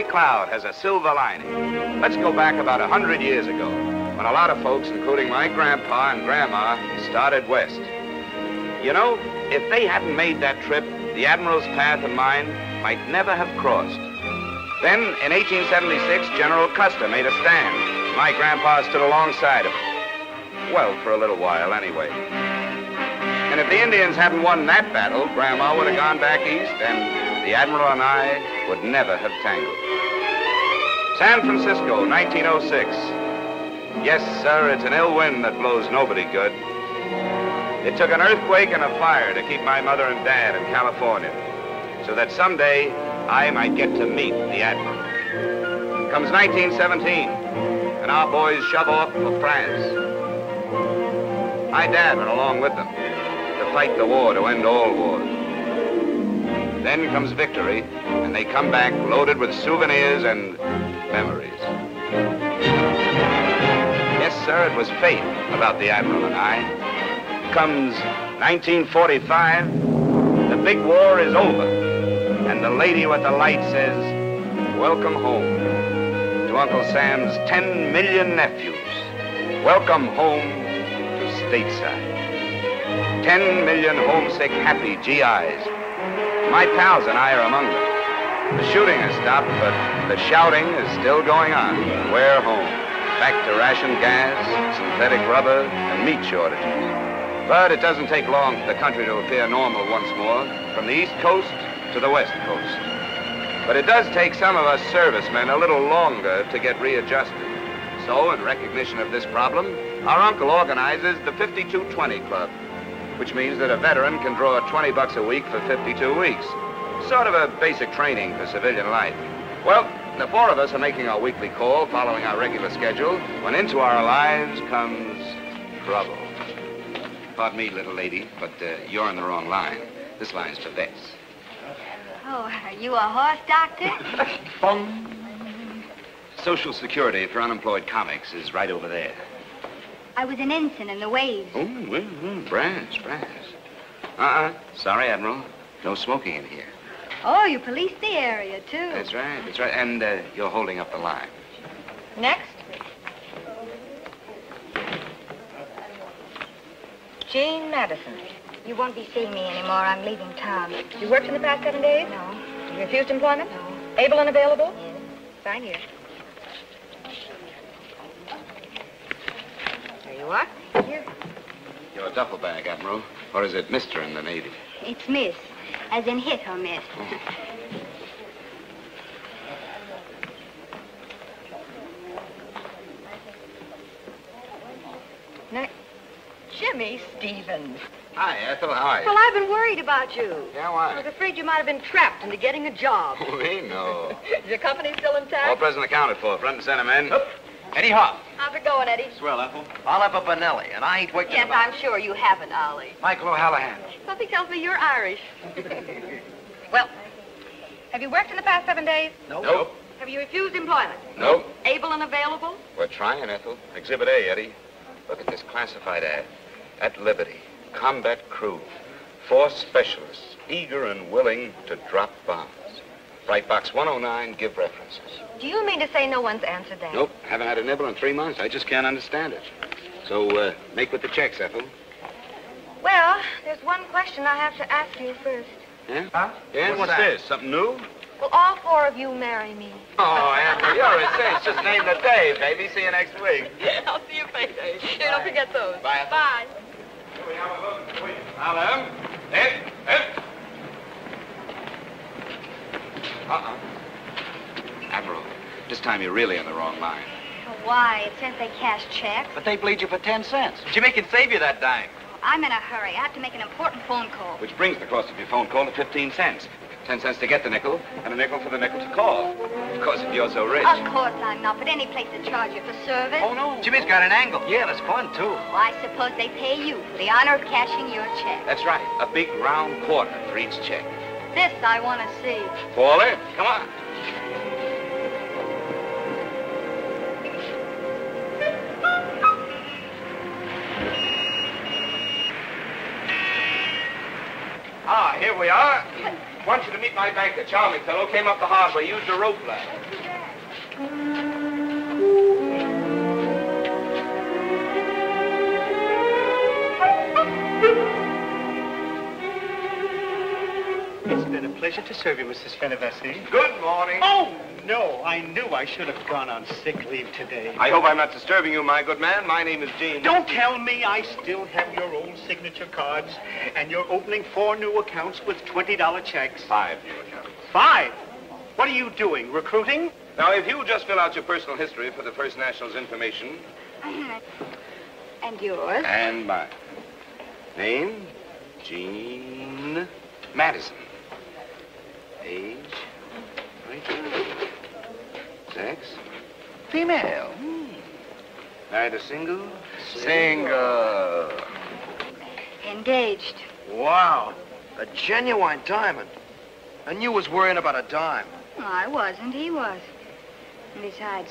every cloud has a silver lining. Let's go back about a hundred years ago, when a lot of folks, including my grandpa and grandma, started west. You know, if they hadn't made that trip, the Admiral's path and mine might never have crossed. Then, in 1876, General Custer made a stand. My grandpa stood alongside of him. Well, for a little while, anyway. And if the Indians hadn't won that battle, Grandma would have gone back east, and the Admiral and I would never have tangled. San Francisco, 1906. Yes, sir, it's an ill wind that blows nobody good. It took an earthquake and a fire to keep my mother and dad in California, so that someday I might get to meet the Admiral. Comes 1917, and our boys shove off for France. My dad went along with them to fight the war to end all wars. Then comes victory, and they come back loaded with souvenirs and memories. Yes, sir, it was fate about the Admiral and I. Comes 1945, the big war is over, and the lady with the light says, Welcome home to Uncle Sam's 10 million nephews. Welcome home to stateside. 10 million homesick, happy GIs. My pals and I are among them. The shooting has stopped, but the shouting is still going on. We're home. Back to ration gas, synthetic rubber, and meat shortages. But it doesn't take long for the country to appear normal once more, from the East Coast to the West Coast. But it does take some of us servicemen a little longer to get readjusted. So, in recognition of this problem, our uncle organizes the 5220 Club, which means that a veteran can draw 20 bucks a week for 52 weeks. Sort of a basic training for civilian life. Well, the four of us are making our weekly call, following our regular schedule, when into our lives comes trouble. Pardon me, little lady, but uh, you're in the wrong line. This line's for vets. Oh, are you a horse doctor? Social Security for unemployed comics is right over there. I was an ensign in the waves. Oh, well, well, brass, brass. Uh-uh. Sorry, Admiral. No smoking in here. Oh, you police the area, too. That's right, that's right. And uh, you're holding up the line. Next. Jane Madison. You won't be seeing me anymore. I'm leaving town. You worked in the past seven days? No. You refused employment? No. Able and available? Yes. Sign here. There you are. Here. You're a duffel bag, Admiral. Or is it Mr. in the Navy? It's Miss, as in hit or miss. Next. Jimmy Stevens. Hi, Ethel. How are you? Well, I've been worried about you. Yeah, I was why? afraid you might have been trapped into getting a job. we know. Is your company still intact? All intact? present accounted for. Front and center, men. Eddie Hoff. How's it going, Eddie? Swell, Ethel. I'll have a Benelli, and I ain't wicked Yes, about I'm sure you haven't, Ollie. Michael O'Hallahan. Something tells me you're Irish. well, have you worked in the past seven days? Nope. Have you refused employment? Nope. Able and available? We're trying, Ethel. Exhibit A, Eddie. Look at this classified ad. At Liberty, combat crew. Four specialists, eager and willing to drop bombs. Right box 109, give references. Do you mean to say no one's answered that? Nope, haven't had a nibble in three months. I just can't understand it. So, uh, make with the checks, Ethel. Well, there's one question I have to ask you first. Yeah? Huh? Yeah, What's what's, this? Something new? Will all four of you marry me? Oh, Ethel, you're a saint. Just name the day, baby. See you next week. Yeah, I'll see you payday. Hey, don't forget those. Bye. Bye. Now, them. Ed, Ed. Uh-uh. Admiral, this time you're really in the wrong line. Why? It says they cash checks. But they bleed you for 10 cents. Jimmy can save you that dime. I'm in a hurry. I have to make an important phone call. Which brings the cost of your phone call to 15 cents. 10 cents to get the nickel, and a nickel for the nickel to call. Of course, if you're so rich. Of course I'm not, but any place to charge you for service. Oh, no. Jimmy's got an angle. Yeah, that's fun, too. Well, I suppose they pay you for the honor of cashing your check. That's right. A big round quarter for each check. This I want to see. Paula, eh? come on. Here we are. Want you to meet my banker, charming fellow. Came up the hard way, used a rope ladder. It's been a pleasure to serve you, Mrs. Fenivesi. Good morning. Oh, no, I knew I should have gone on sick leave today. I hope I'm not disturbing you, my good man. My name is Jean. Don't tell me I still have your old signature cards, and you're opening four new accounts with $20 checks. Five new accounts. Five? What are you doing, recruiting? Now, if you just fill out your personal history for the First National's information, uh-huh. And yours? and mine. Name, Jean Madison. Age, 22. Sex, female. Hmm. Married a single? Single. Engaged. Wow. A genuine diamond. And you was worrying about a dime. No, I wasn't. He was. And besides,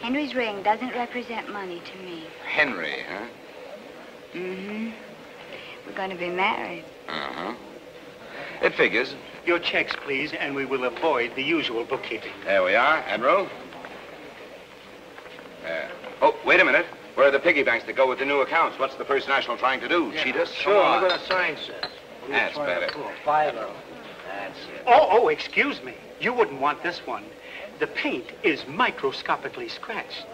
Henry's ring doesn't represent money to me. Henry, huh? Mm-hmm. We're going to be married. Uh-huh. It figures. Your checks, please, and we will avoid the usual bookkeeping. There we are, Admiral. There. Oh, wait a minute. Where are the piggy banks that go with the new accounts? What's the First National trying to do? Cheat us? Sure, on. look what the sign says. That's better. Five of them. That's it. Oh, oh, excuse me. You wouldn't want this one. The paint is microscopically scratched.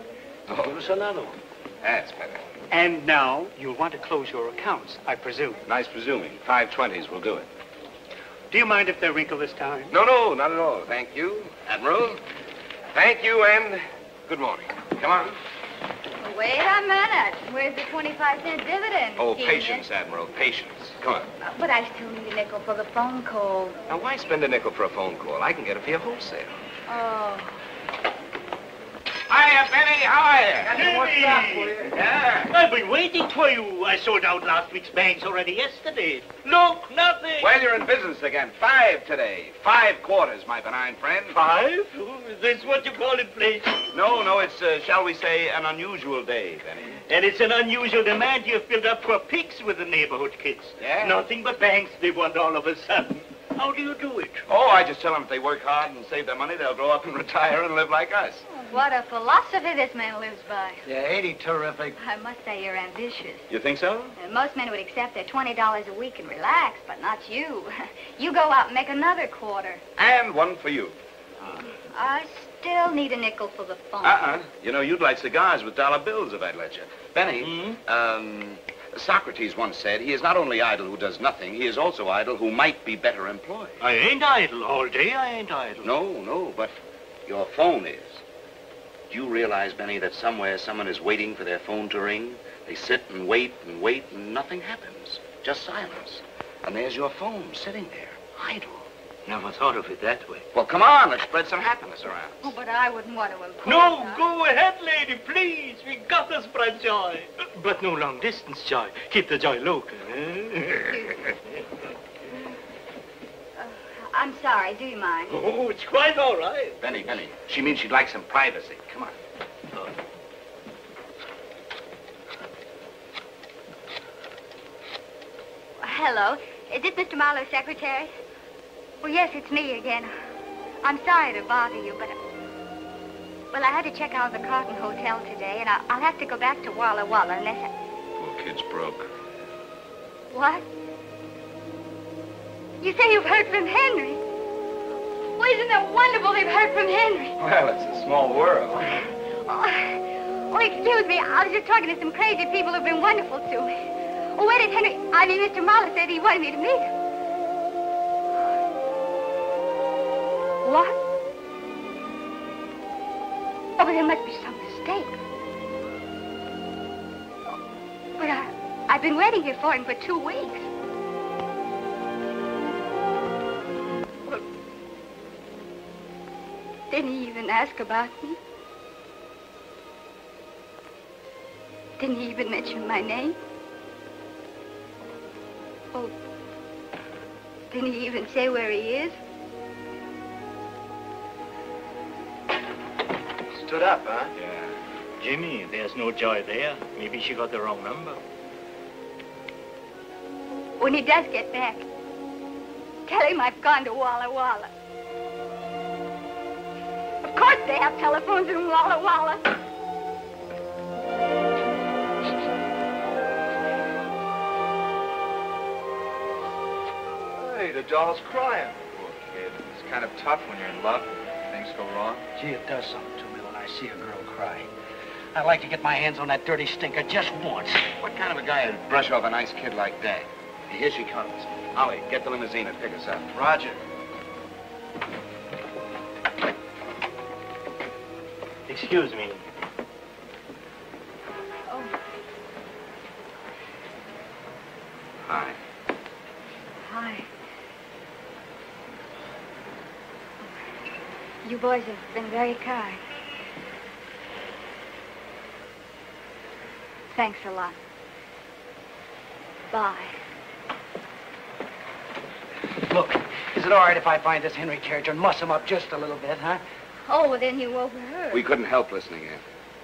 Oh. Give Oh, us another one. that's better. And now you'll want to close your accounts, I presume. Nice presuming. Five twenties will do it. Do you mind if they're wrinkled this time? No, no, not at all. Thank you, Admiral. Thank you, and good morning. Come on. Wait a minute. Where's the 25 cent dividend? Oh, Genius? patience, Admiral, patience. Come on. Uh, but I still need a nickel for the phone call. Now, why spend a nickel for a phone call? I can get it for you wholesale. Oh. Hiya, Benny. How are you? Jimmy! What's up, you? Yeah. I've been waiting for you. I sold out last week's bags already yesterday. Look, nothing. Well, you're in business again. Five today. Five quarters, my benign friend. Five? Oh, is this what you call it, please? No, no, it's, uh, shall we say, an unusual day, Benny. And it's an unusual demand you've built up for pigs with the neighborhood kids. Yeah? Nothing but banks they want all of a sudden. How do you do it? Oh, I just tell them if they work hard and save their money, they'll grow up and retire and live like us. What a philosophy this man lives by. Yeah, ain't he terrific? I must say you're ambitious. You think so? Uh, most men would accept their $20 a week and relax, but not you. you go out and make another quarter. And one for you. I still need a nickel for the phone. Uh-uh. You know, you'd like cigars with dollar bills if I'd let you. Benny, um, Socrates once said, he is not only idle who does nothing, he is also idle who might be better employed. I ain't idle all day. I ain't idle. No, no, but your phone is. Do you realize, Benny, that somewhere someone is waiting for their phone to ring? They sit and wait and wait and nothing happens. Just silence. And there's your phone sitting there, idle. Never thought of it that way. Well, come on, let's spread some happiness around. Oh, but I wouldn't want to impose. No, on- go ahead, lady, please. We got to spread joy. But no long distance joy. Keep the joy local. Eh? I'm sorry. Do you mind? oh, it's quite all right. Benny, Benny, she means she'd like some privacy. Come on. Uh, hello. Is this Mr. Marlowe's secretary? Well, yes, it's me again. I'm sorry to bother you, but... Uh, well, I had to check out of the Carlton Hotel today, and I'll, I'll have to go back to Walla Walla unless I... Poor kid's broke. What? You say you've heard from Henry? Well, isn't that wonderful they've heard from Henry? Well, it's a small world. Oh, oh, excuse me. I was just talking to some crazy people who've been wonderful to me. Oh, where did Henry... I mean, Mr. Marlowe said he wanted me to meet him. What? Oh, but there must be some mistake. But I... I I've been waiting here for him for two weeks. Didn't he even ask about me? Didn't he even mention my name? Oh, didn't he even say where he is? Stood up, huh? Yeah. Jimmy, there's no joy there. Maybe she got the wrong number. When he does get back, tell him I've gone to Walla Walla. Of course they have telephones in Walla Walla. Hey, the doll's crying. Poor kid. It's kind of tough when you're in love. and Things go wrong. Gee, it does something to me when I see a girl cry. I'd like to get my hands on that dirty stinker just once. What kind of a guy would brush off a nice kid like that? Here she comes. Ollie, get the limousine and pick us up. Roger. Excuse me. Oh. Hi. Hi. You boys have been very kind. Thanks a lot. Bye. Look, is it all right if I find this Henry character and muss him up just a little bit, huh? Oh, well, then you overheard. We couldn't help listening in.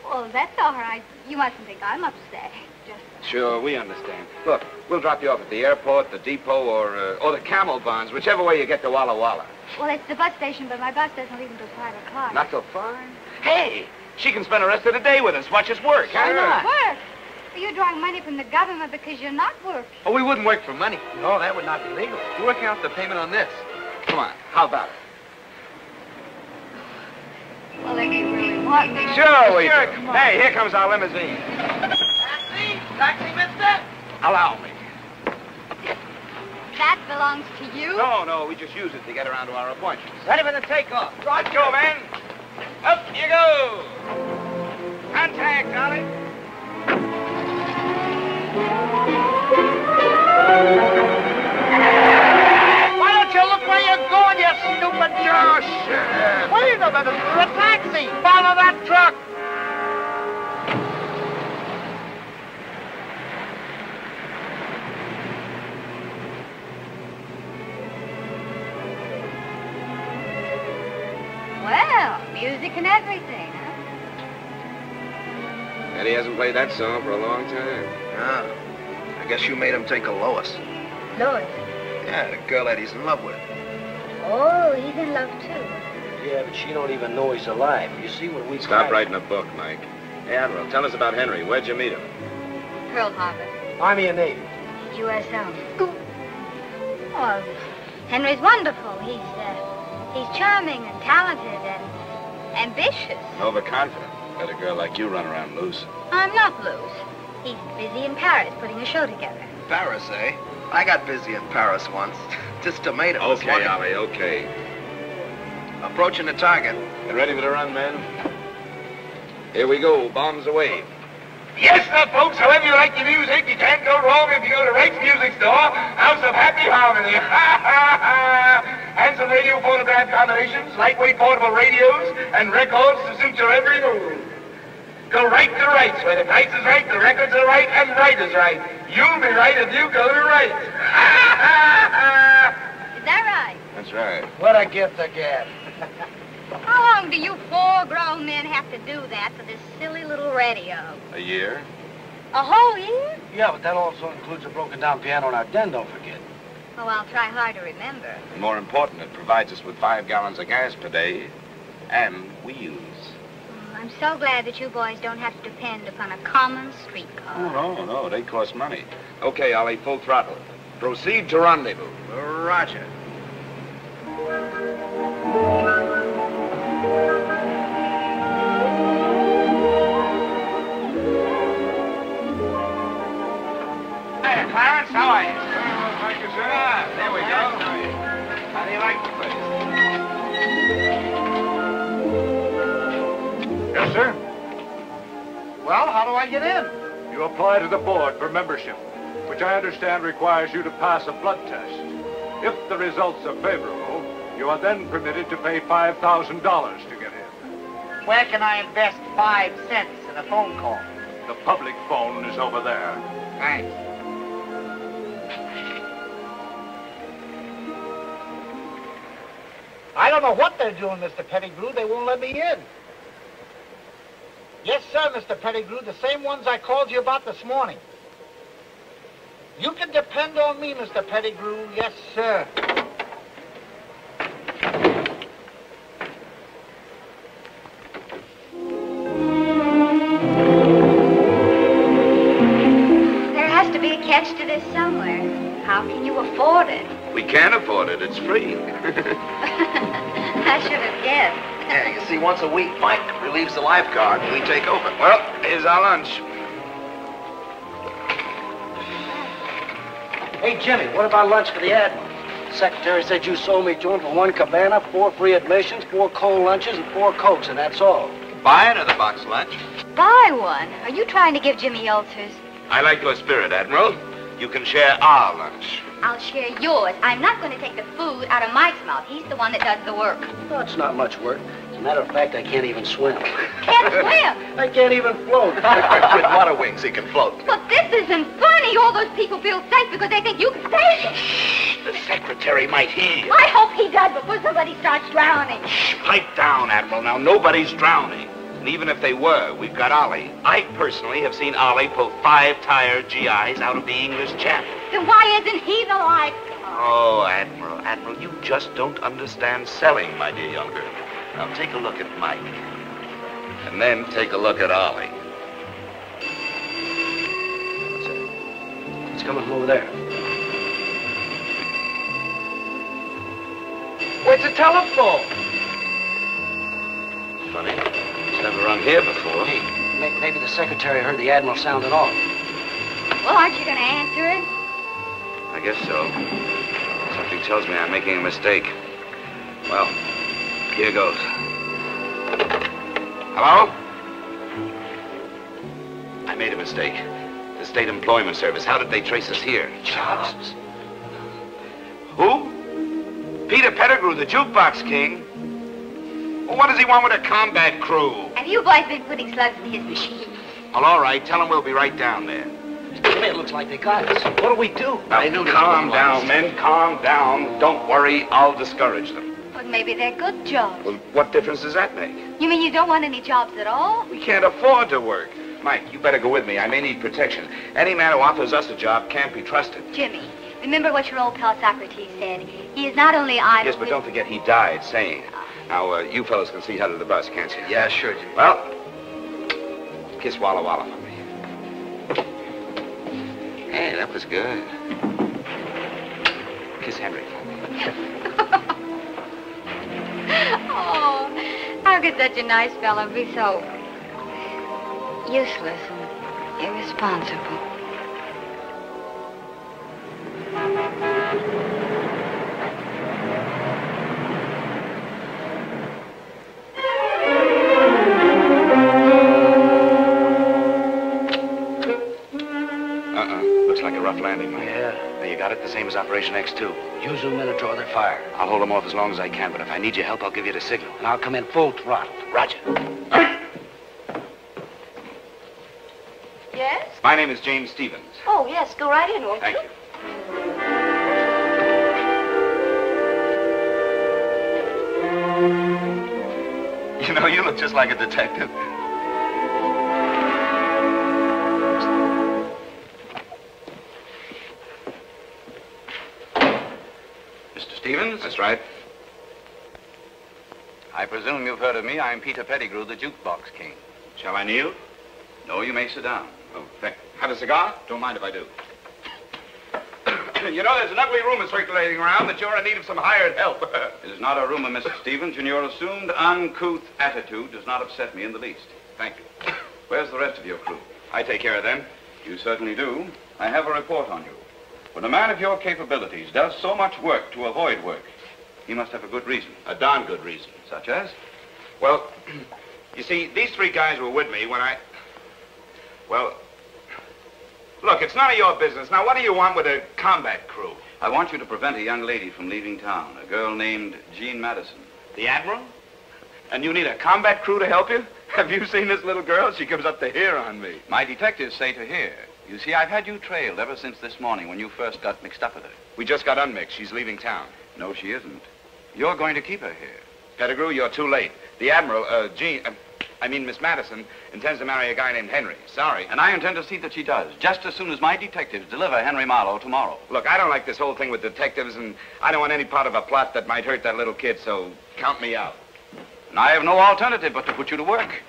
Oh, that's all right. You mustn't think I'm upset. Just Sure, we understand. Look, we'll drop you off at the airport, the depot, or uh, or the Camel Barns, whichever way you get to Walla Walla. well, it's the bus station, but my bus doesn't leave until five o'clock. Not till five? Hey, she can spend the rest of the day with us, watch us work. Why not? Work. You're drawing money from the government because you're not working. Oh, we wouldn't work for money. No, that would not be legal. We're working out the payment on this. Come on, how about it? Well, if you really want me. Sure we Sure, do. come on. Hey, here comes our limousine. Taxi! Taxi, mister! Allow me. That belongs to you? No, no, we just use it to get around to our appointments. Ready for the takeoff. Let's go, man. Up you go. Contact, Ollie. Why don't you look where you're going, you stupid jerk? Wait a minute, for a taxi! Follow that truck! Well, music and everything, huh? Eddie hasn't played that song for a long time. Ah, I guess you made him take a Lois. Lois. Yeah, the girl that he's in love with. Oh, he's in love too. Yeah, but she don't even know he's alive. You see, what we Stop cried- writing a book, Mike. Hey, Admiral, tell us about Henry. Where'd you meet him? Pearl Harbor, Army and Navy. USO. Oh, Henry's wonderful. He's, uh, he's charming and talented and ambitious. Overconfident. Let a girl like you run around loose. I'm not loose. He's busy in Paris putting a show together. Paris, eh? I got busy in Paris once. Just to mate him. this Okay, morning. Ollie, okay. Approaching the target. Get ready for the run, men? Here we go. Bombs away. Yes, sir, folks. However you like your music, you can't go wrong if you go to Wright's Music Store, House of Happy Harmony. and some radio phonograph combinations, lightweight portable radios, and records to suit your every mood. Go right to Wright's, where the price is right, the records are right, and right is right. You'll be right if you go to Wright's. Is that right? That's right. What a gift to get. How long do you four grown men have to do that for this silly little radio? A year? A whole year? Yeah, but that also includes a broken down piano in our den, don't forget. Oh, I'll try hard to remember. And more important, it provides us with five gallons of gas per day and wheels. I'm so glad that you boys don't have to depend upon a common streetcar. Oh, no, no, they cost money. Okay, Ollie, full throttle. Proceed to rendezvous. Roger. Hey, Clarence, how are you? Thank you, sir. Ah, there we go. How do you like Yes, sir. Well, how do I get in? You apply to the board for membership. which I understand requires you to pass a blood test. If the results are favorable, you are then permitted to pay $5,000 to get in. Where can I invest five cents in a phone call? The public phone is over there. Thanks. I don't know what they're doing, Mr. Pettigrew. They won't let me in. Yes, sir, Mr. Pettigrew. The same ones I called you about this morning. You can depend on me, Mr. Pettigrew. Yes, sir. There has to be a catch to this somewhere. How can you afford it? We can't afford it. It's free. once a week, Mike relieves the lifeguard and we take over. well, here's our lunch. Hey, Jimmy, what about lunch for the Admiral? Secretary said you sold me to him for one cabana, four free admissions, four cold lunches, and four cokes, and that's all. Buy another box lunch. Buy one. Are you trying to give Jimmy ulcers? I like your spirit, Admiral. You can share our lunch. I'll share yours. I'm not going to take the food out of Mike's mouth. He's the one that does the work. Well, it's not much work. As a matter of fact, I can't even swim. Can't swim. I can't even float. With water wings, he can float. But this isn't funny. All those people feel safe because they think you can save them. The secretary might hear. I hope he does before somebody starts drowning. Shh. Pipe down, Admiral. Now, nobody's drowning. And even if they were, we've got Ollie. I personally have seen Ollie pull five tired GIs out of the English Channel. Then why isn't he the lifeguard? Oh, Admiral, Admiral, you just don't understand selling, my dear young girl. Now, take a look at Mike. And then take a look at Ollie. What's that? It's coming from over there. Where's the telephone? Funny. It's never rung here before. Hey, may- maybe the secretary heard the Admiral sounding off. Well, aren't you going to answer it? I guess so. Something tells me I'm making a mistake. Well, here goes. Hello? I made a mistake. The State Employment Service. How did they trace us here? Jobs. Who? Peter Pettigrew, the jukebox king. Well, what does he want with a combat crew? Have you boys been putting slugs in his machine? Well, all right. Tell him we'll be right down there. It looks like they got us. What do we do? Now, calm down, men. Calm down. Don't worry. I'll discourage them. Well, maybe they're good jobs. Well, what difference does that make? You mean you don't want any jobs at all? We can't afford to work. Mike, you better go with me. I may need protection. Any man who offers us a job can't be trusted. Jimmy, remember what your old pal Socrates said. He is not only idle. Yes, but don't forget he died sane. Now, uh, you fellows can see how to the bus, can't you? Yeah, sure, Jimmy. Well, kiss Walla Walla for me. Hey, that was good. Kiss Henry for me. Oh, how could such a nice fellow be so useless and irresponsible? The same as Operation X2. You zoom in and draw their fire. I'll hold them off as long as I can, but if I need your help, I'll give you the signal. And I'll come in full throttle. Roger. Yes? My name is James Stevens. Oh, yes. Go right in, won't Thank you? you. You know, you look just like a detective. That's right. I presume you've heard of me. I'm Peter Pettigrew, the jukebox king. Shall I kneel? No, you may sit down. Oh, thank Have a cigar? Don't mind if I do. you know, there's an ugly rumor circulating around that you're in need of some hired help. it is not a rumor, Mr. Stevens, and your assumed uncouth attitude does not upset me in the least. Thank you. Where's the rest of your crew? I take care of them. You certainly do. I have a report on you. When a man of your capabilities does so much work to avoid work, he must have a good reason. A darn good reason. Such as? Well, you see, these three guys were with me when I... Well, Look, it's none of your business. Now, what do you want with a combat crew? I want you to prevent a young lady from leaving town, a girl named Jean Madison. The Admiral? And you need a combat crew to help you? Have you seen this little girl? She comes up to here on me. My detectives say to here. You see, I've had you trailed ever since this morning when you first got mixed up with her. We just got unmixed. She's leaving town. No, she isn't. You're going to keep her here. Pettigrew, you're too late. The Admiral, uh, Jean, uh, I mean Miss Madison, intends to marry a guy named Henry. Sorry. And I intend to see that she does, just as soon as my detectives deliver Henry Marlowe tomorrow. Look, I don't like this whole thing with detectives, and I don't want any part of a plot that might hurt that little kid, so count me out. And I have no alternative but to put you to work.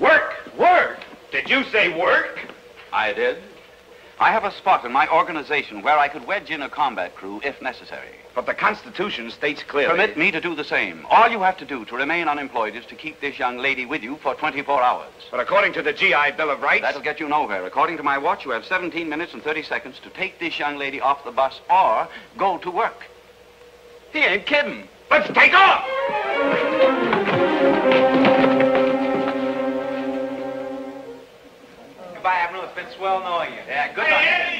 Work? Work? Did you say work? I did. I have a spot in my organization where I could wedge in a combat crew if necessary. But the Constitution states clearly... Permit me to do the same. All you have to do to remain unemployed is to keep this young lady with you for 24 hours. But according to the GI Bill of Rights... That'll get you nowhere. According to my watch, you have 17 minutes and 30 seconds to take this young lady off the bus or go to work. He ain't kidding. Let's take off! Goodbye, Admiral. It's been swell knowing you. Yeah, good Hey, luck. Eddie, Eddie, Ollie, Ollie! The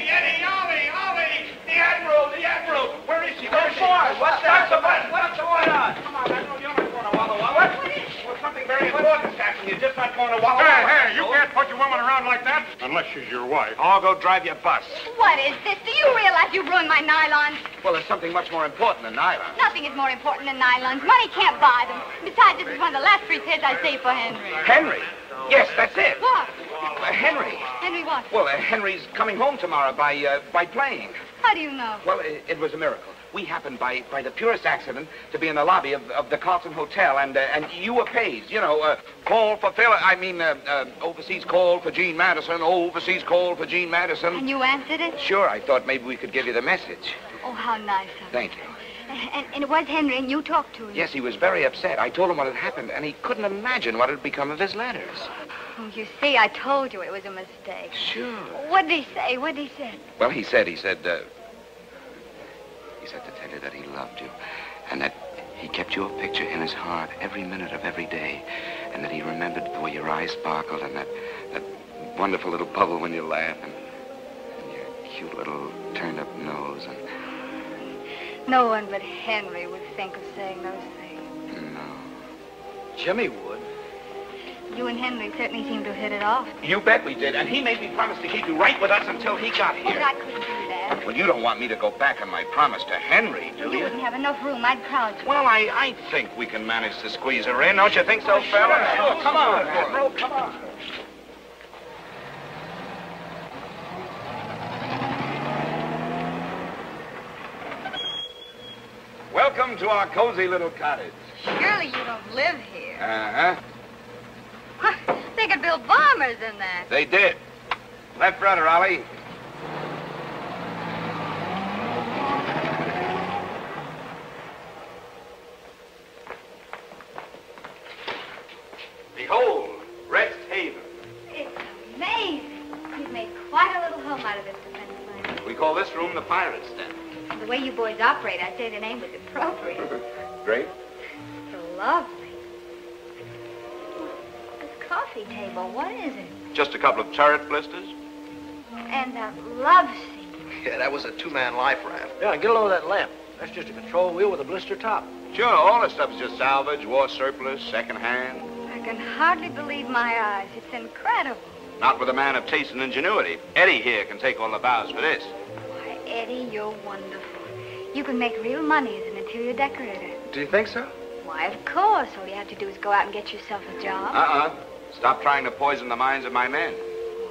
Admiral, the Admiral! Where is she? Where is she? boy, what's that? Stop the bus! What's going on? Come on, Admiral, you're not going to Walla Walla. Well, something very important, Captain. You're just not going to Walla Walla. Hey, hey, you can't put your woman around like that. Unless she's your wife. I'll go drive your bus. What is this? Do you realize you've ruined my nylons? Well, there's something much more important than nylon. Nothing is more important than nylons. Money can't buy them. Besides, this is one of the last three pairs I saved for Henry. Henry? Yes, that's it. What? Uh, Henry. Henry what? Well, uh, Henry's coming home tomorrow by uh, by plane. How do you know? Well, it, it was a miracle. We happened by, by the purest accident to be in the lobby of, of the Carlton Hotel, and uh, and you were paged. You know, uh, call for Phil. I mean, uh, uh, overseas call for Jean Madison. Overseas call for Jean Madison. And you answered it? Sure, I thought maybe we could give you the message. Oh, how nice of you. Thank you. And, and it was Henry, and you talked to him. Yes, he was very upset. I told him what had happened, and he couldn't imagine what had become of his letters. Oh, you see, I told you it was a mistake. Sure. What did he say? What did he say? Well, he said, he said, uh, he said to tell you that he loved you, and that he kept your picture in his heart every minute of every day, and that he remembered the way your eyes sparkled and that, that wonderful little bubble when you laugh and, and your cute little turned up nose and No one but Henry would think of saying those things. no. Jimmy would. You and Henry certainly seem to hit it off. You bet we did, and he made me promise to keep you right with us until he got Oh, but here. I couldn't do that. Well, you don't want me to go back on my promise to Henry, do You you? wouldn't have enough room. I'd crowd you. Well, I, I think we can manage to squeeze her in. Don't you think so, fella? Sure, come on, Admiral, come on. Welcome to our cozy little cottage. Surely you don't live here. Uh-huh. They could build bombers in that. They did. Left rudder, Ollie. Behold, Rest Haven. It's amazing. You've made quite a little home out of this defense line. We call this room the Pirate's Den. The way you boys operate, I'd say the name was appropriate. Great. Lovely. This coffee table, what is it? Just a couple of turret blisters. And a love seat. Yeah, that was a two-man life raft. Yeah, get a load of that lamp. That's just a control wheel with a blister top. Sure, all this stuff's just salvage, war surplus, secondhand. I can hardly believe my eyes. It's incredible. Not with a man of taste and ingenuity. Eddie here can take all the bows for this. Why, Eddie, you're wonderful. You can make real money as an interior decorator. Do you think so? Why, of course. All you have to do is go out and get yourself a job. Uh-uh. Stop trying to poison the minds of my men.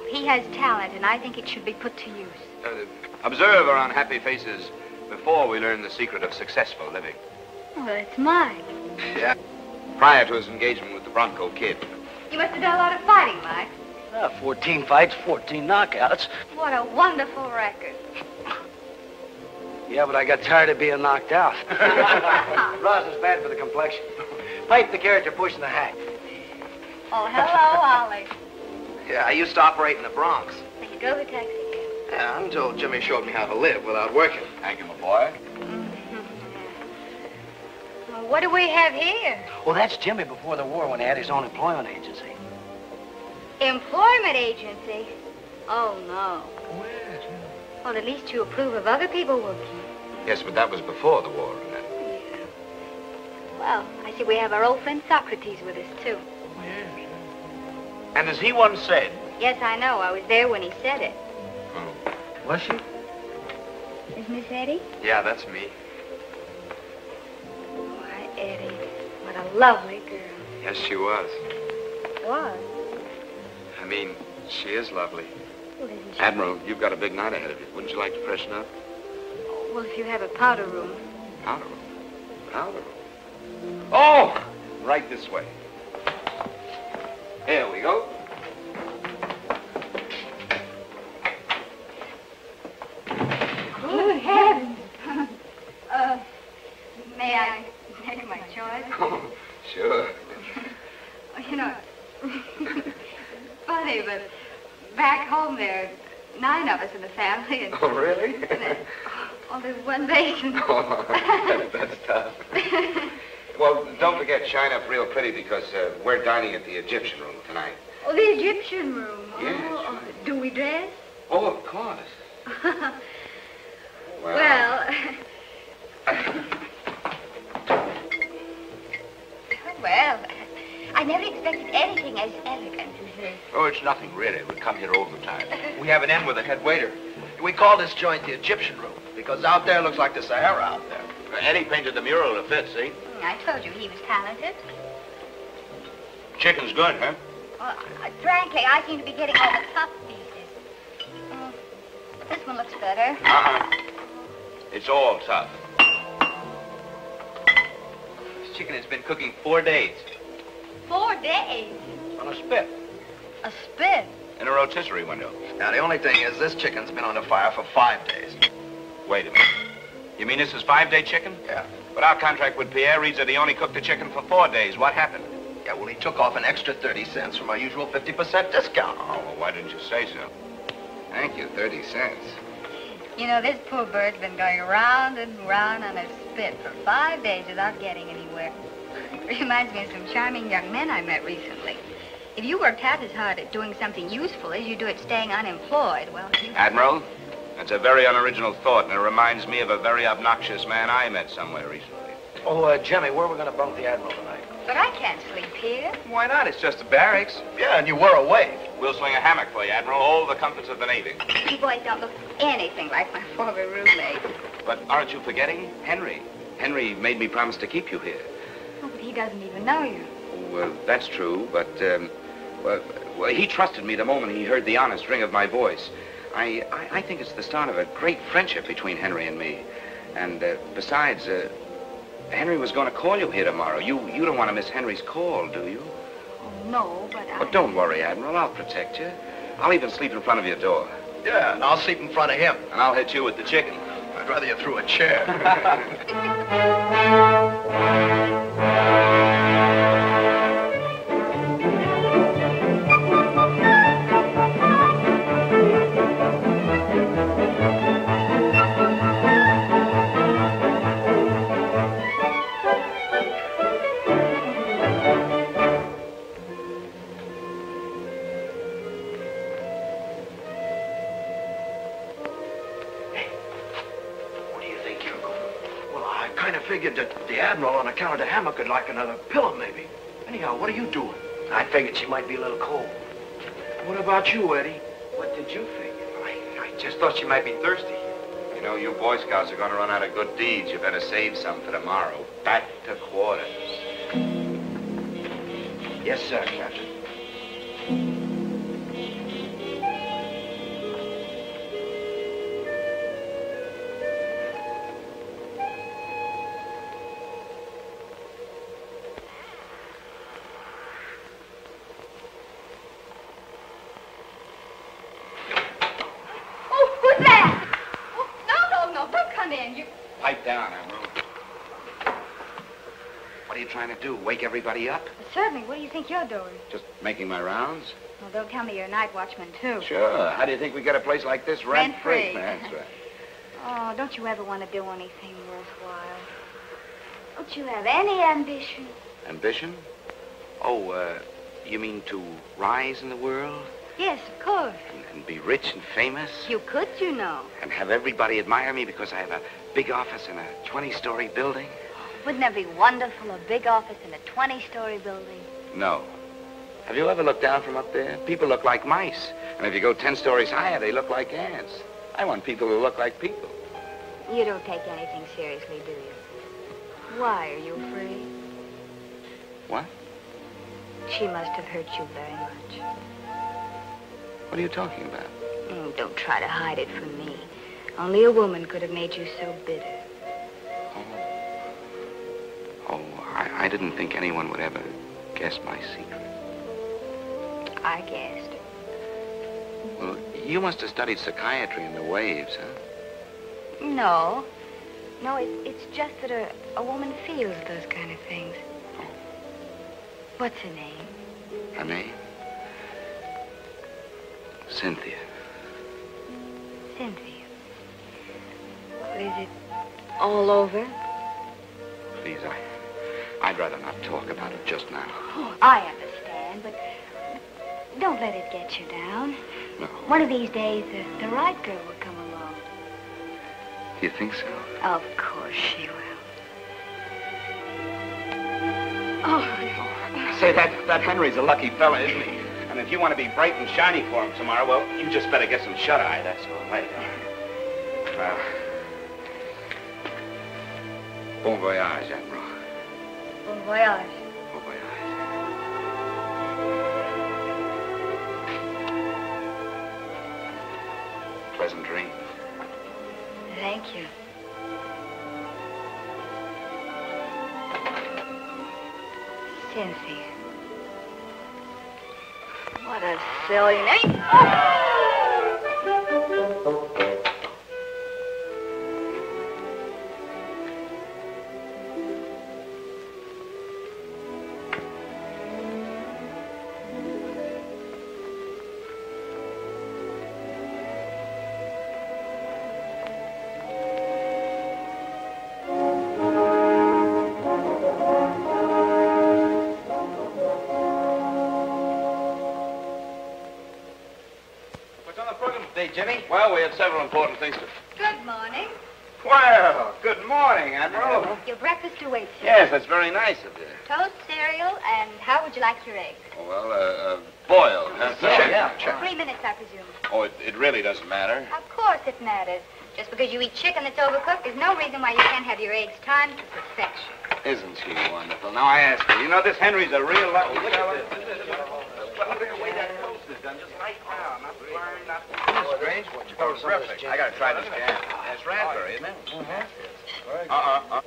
He has talent, and I think it should be put to use. Uh, observe our unhappy faces before we learn the secret of successful living. Well, it's mine. Yeah. Prior to his engagement with the Bronco Kid. You must have done a lot of fighting, Mike. Ah, 14 fights, 14 knockouts. What a wonderful record. Yeah, but I got tired of being knocked out. Rosin's bad for the complexion. Pipe the character pushing the hack. Oh, hello, Ollie. Yeah, I used to operate in the Bronx. You go a taxi cab. Yeah, until Jimmy showed me how to live without working. Thank you, my boy. Mm-hmm. Well, what do we have here? Well, that's Jimmy before the war when he had his own employment agency. Employment agency? Oh, no. Well, at least you approve of other people working. Yes, but that was before the war. Annette. Well, I see we have our old friend Socrates with us, too. Oh, And as he once said, Yes, I know. I was there when he said it. Oh. Was she? Is Miss Eddie? yeah, that's me. Why, Eddie, what a lovely girl. Yes, she was. Was? I mean, she is lovely. Well, isn't she? Admiral, you've got a big night ahead of you. Wouldn't you like to freshen up? Oh, Well, if you have a powder room. Powder room. Powder room. Oh! Right this way. Here we go. Good heavens. uh, may I make my choice? Oh, Sure. You know, funny, but back home there are nine of us in the family, and Oh, really? there's one basin. oh, that's tough. Well, don't forget, shine up real pretty because uh, we're dining at the Egyptian room tonight. Oh, the Egyptian room. Yes. Oh, do we dress? Oh, of course. well, well, I never expected anything as elegant as this. Oh, it's nothing really. We come here all the time. We have an in with a head waiter. We call this joint the Egyptian room because out there looks like the Sahara out there. Eddie painted the mural to fit, see? I told you he was talented. Chicken's good, huh? Well, uh, frankly, I seem to be getting all the tough pieces. Mm, this one looks better. Uh-uh. It's all tough. This chicken has been cooking four days. Four days. On a spit. A spit. In a rotisserie window. Now, the only thing is this chicken's been on the fire for five days. Wait a minute. You mean this is five-day chicken? Yeah. But our contract with Pierre reads that he only cooked the chicken for four days. What happened? Yeah, well, he took off an extra 30 cents from our usual 50% discount. Oh, well, why didn't you say so? Thank you, 30 cents. You know, this poor bird's been going round and round on a spit for five days without getting anywhere. Reminds me of some charming young men I met recently. If you worked half as hard at doing something useful as you do at staying unemployed, well, you... Admiral, that's a very unoriginal thought, and it reminds me of a very obnoxious man I met somewhere recently. Oh, uh, Jimmy, where are we going to bunk the Admiral tonight? But I can't sleep here. Why not? It's just a barracks. Yeah, and you were away. We'll swing a hammock for you, Admiral. All the comforts of the Navy. You boys don't look anything like my former roommate. But aren't you forgetting Henry? Henry made me promise to keep you here. Oh, but he doesn't even know you. Well, that's true, but, um, well, well, he trusted me the moment he heard the honest ring of my voice. I, I, I think it's the start of a great friendship between Henry and me. And uh, besides, uh, Henry was going to call you here tomorrow. You, you don't want to miss Henry's call, do you? Oh, no, but I... But don't worry, Admiral. I'll protect you. I'll even sleep in front of your door. Yeah, and I'll sleep in front of him. And I'll hit you with the chicken. I'd rather you threw a chair. could like another pillow, maybe. Anyhow, what are you doing? I figured she might be a little cold. What about you, Eddie? What did you think? I, I just thought she might be thirsty. You know, you Boy Scouts are going to run out of good deeds. You better save some for tomorrow. Back to quarters. Yes, sir, Captain. Everybody up? Certainly, what do you think you're doing? Just making my rounds? Well, don't tell me you're a night watchman, too. Sure. How do you think we get a place like this rent-free? Rent-free. That's right. Oh, don't you ever want to do anything worthwhile? Don't you have any ambition? Ambition? Oh, uh, you mean to rise in the world? Yes, of course. And be rich and famous? You could, you know. And have everybody admire me because I have a big office in a 20-story building? Wouldn't that be wonderful? A big office in a 20-story building. No. Have you ever looked down from up there? People look like mice. And if you go 10 stories higher, they look like ants. I want people who look like people. You don't take anything seriously, do you? Why, are you afraid? What? She must have hurt you very much. What are you talking about? Oh, don't try to hide it from me. Only a woman could have made you so bitter. Oh, I, I didn't think anyone would ever guess my secret. I guessed. Well, you must have studied psychiatry in the WAVES, huh? No. No, it, it's just that a, a woman feels those kind of things. Oh. What's her name? Her name? Cynthia. Cynthia. Well, is it all over? Please, I, I'd rather not talk about it just now. Oh, I understand, but don't let it get you down. No. One of these days, the, the right girl will come along. Do you think so? Of course she will. Oh, Say, that, that Henry's a lucky fella, isn't he? And if you want to be bright and shiny for him tomorrow, well, you just better get some shut-eye, that's all. Later. Well, bon voyage, Admiral. Bon voyage. Bon voyage. Pleasant dreams. Thank you. Cynthia. What a silly name. What's Jimmy? Well, several important things to... Good morning. Well, good morning, Admiral. Your breakfast awaits you. Yes, that's very nice of you. Toast, cereal, and how would you like your eggs? Oh, well, uh, uh, boiled. huh? yeah, Check. Three minutes, I presume. Oh, it, it really doesn't matter. Of course it matters. Just because you eat chicken that's overcooked, there's no reason why you can't have your eggs timed to perfection. Isn't she wonderful? Now, I ask you, you know, this Henry's a real lucky fella. Well, look at the way that toast is done. Just light brown, not burned, not... Strange. Oh, terrific. I gotta try this jam. That's raspberry, isn't it? Uh-uh. uh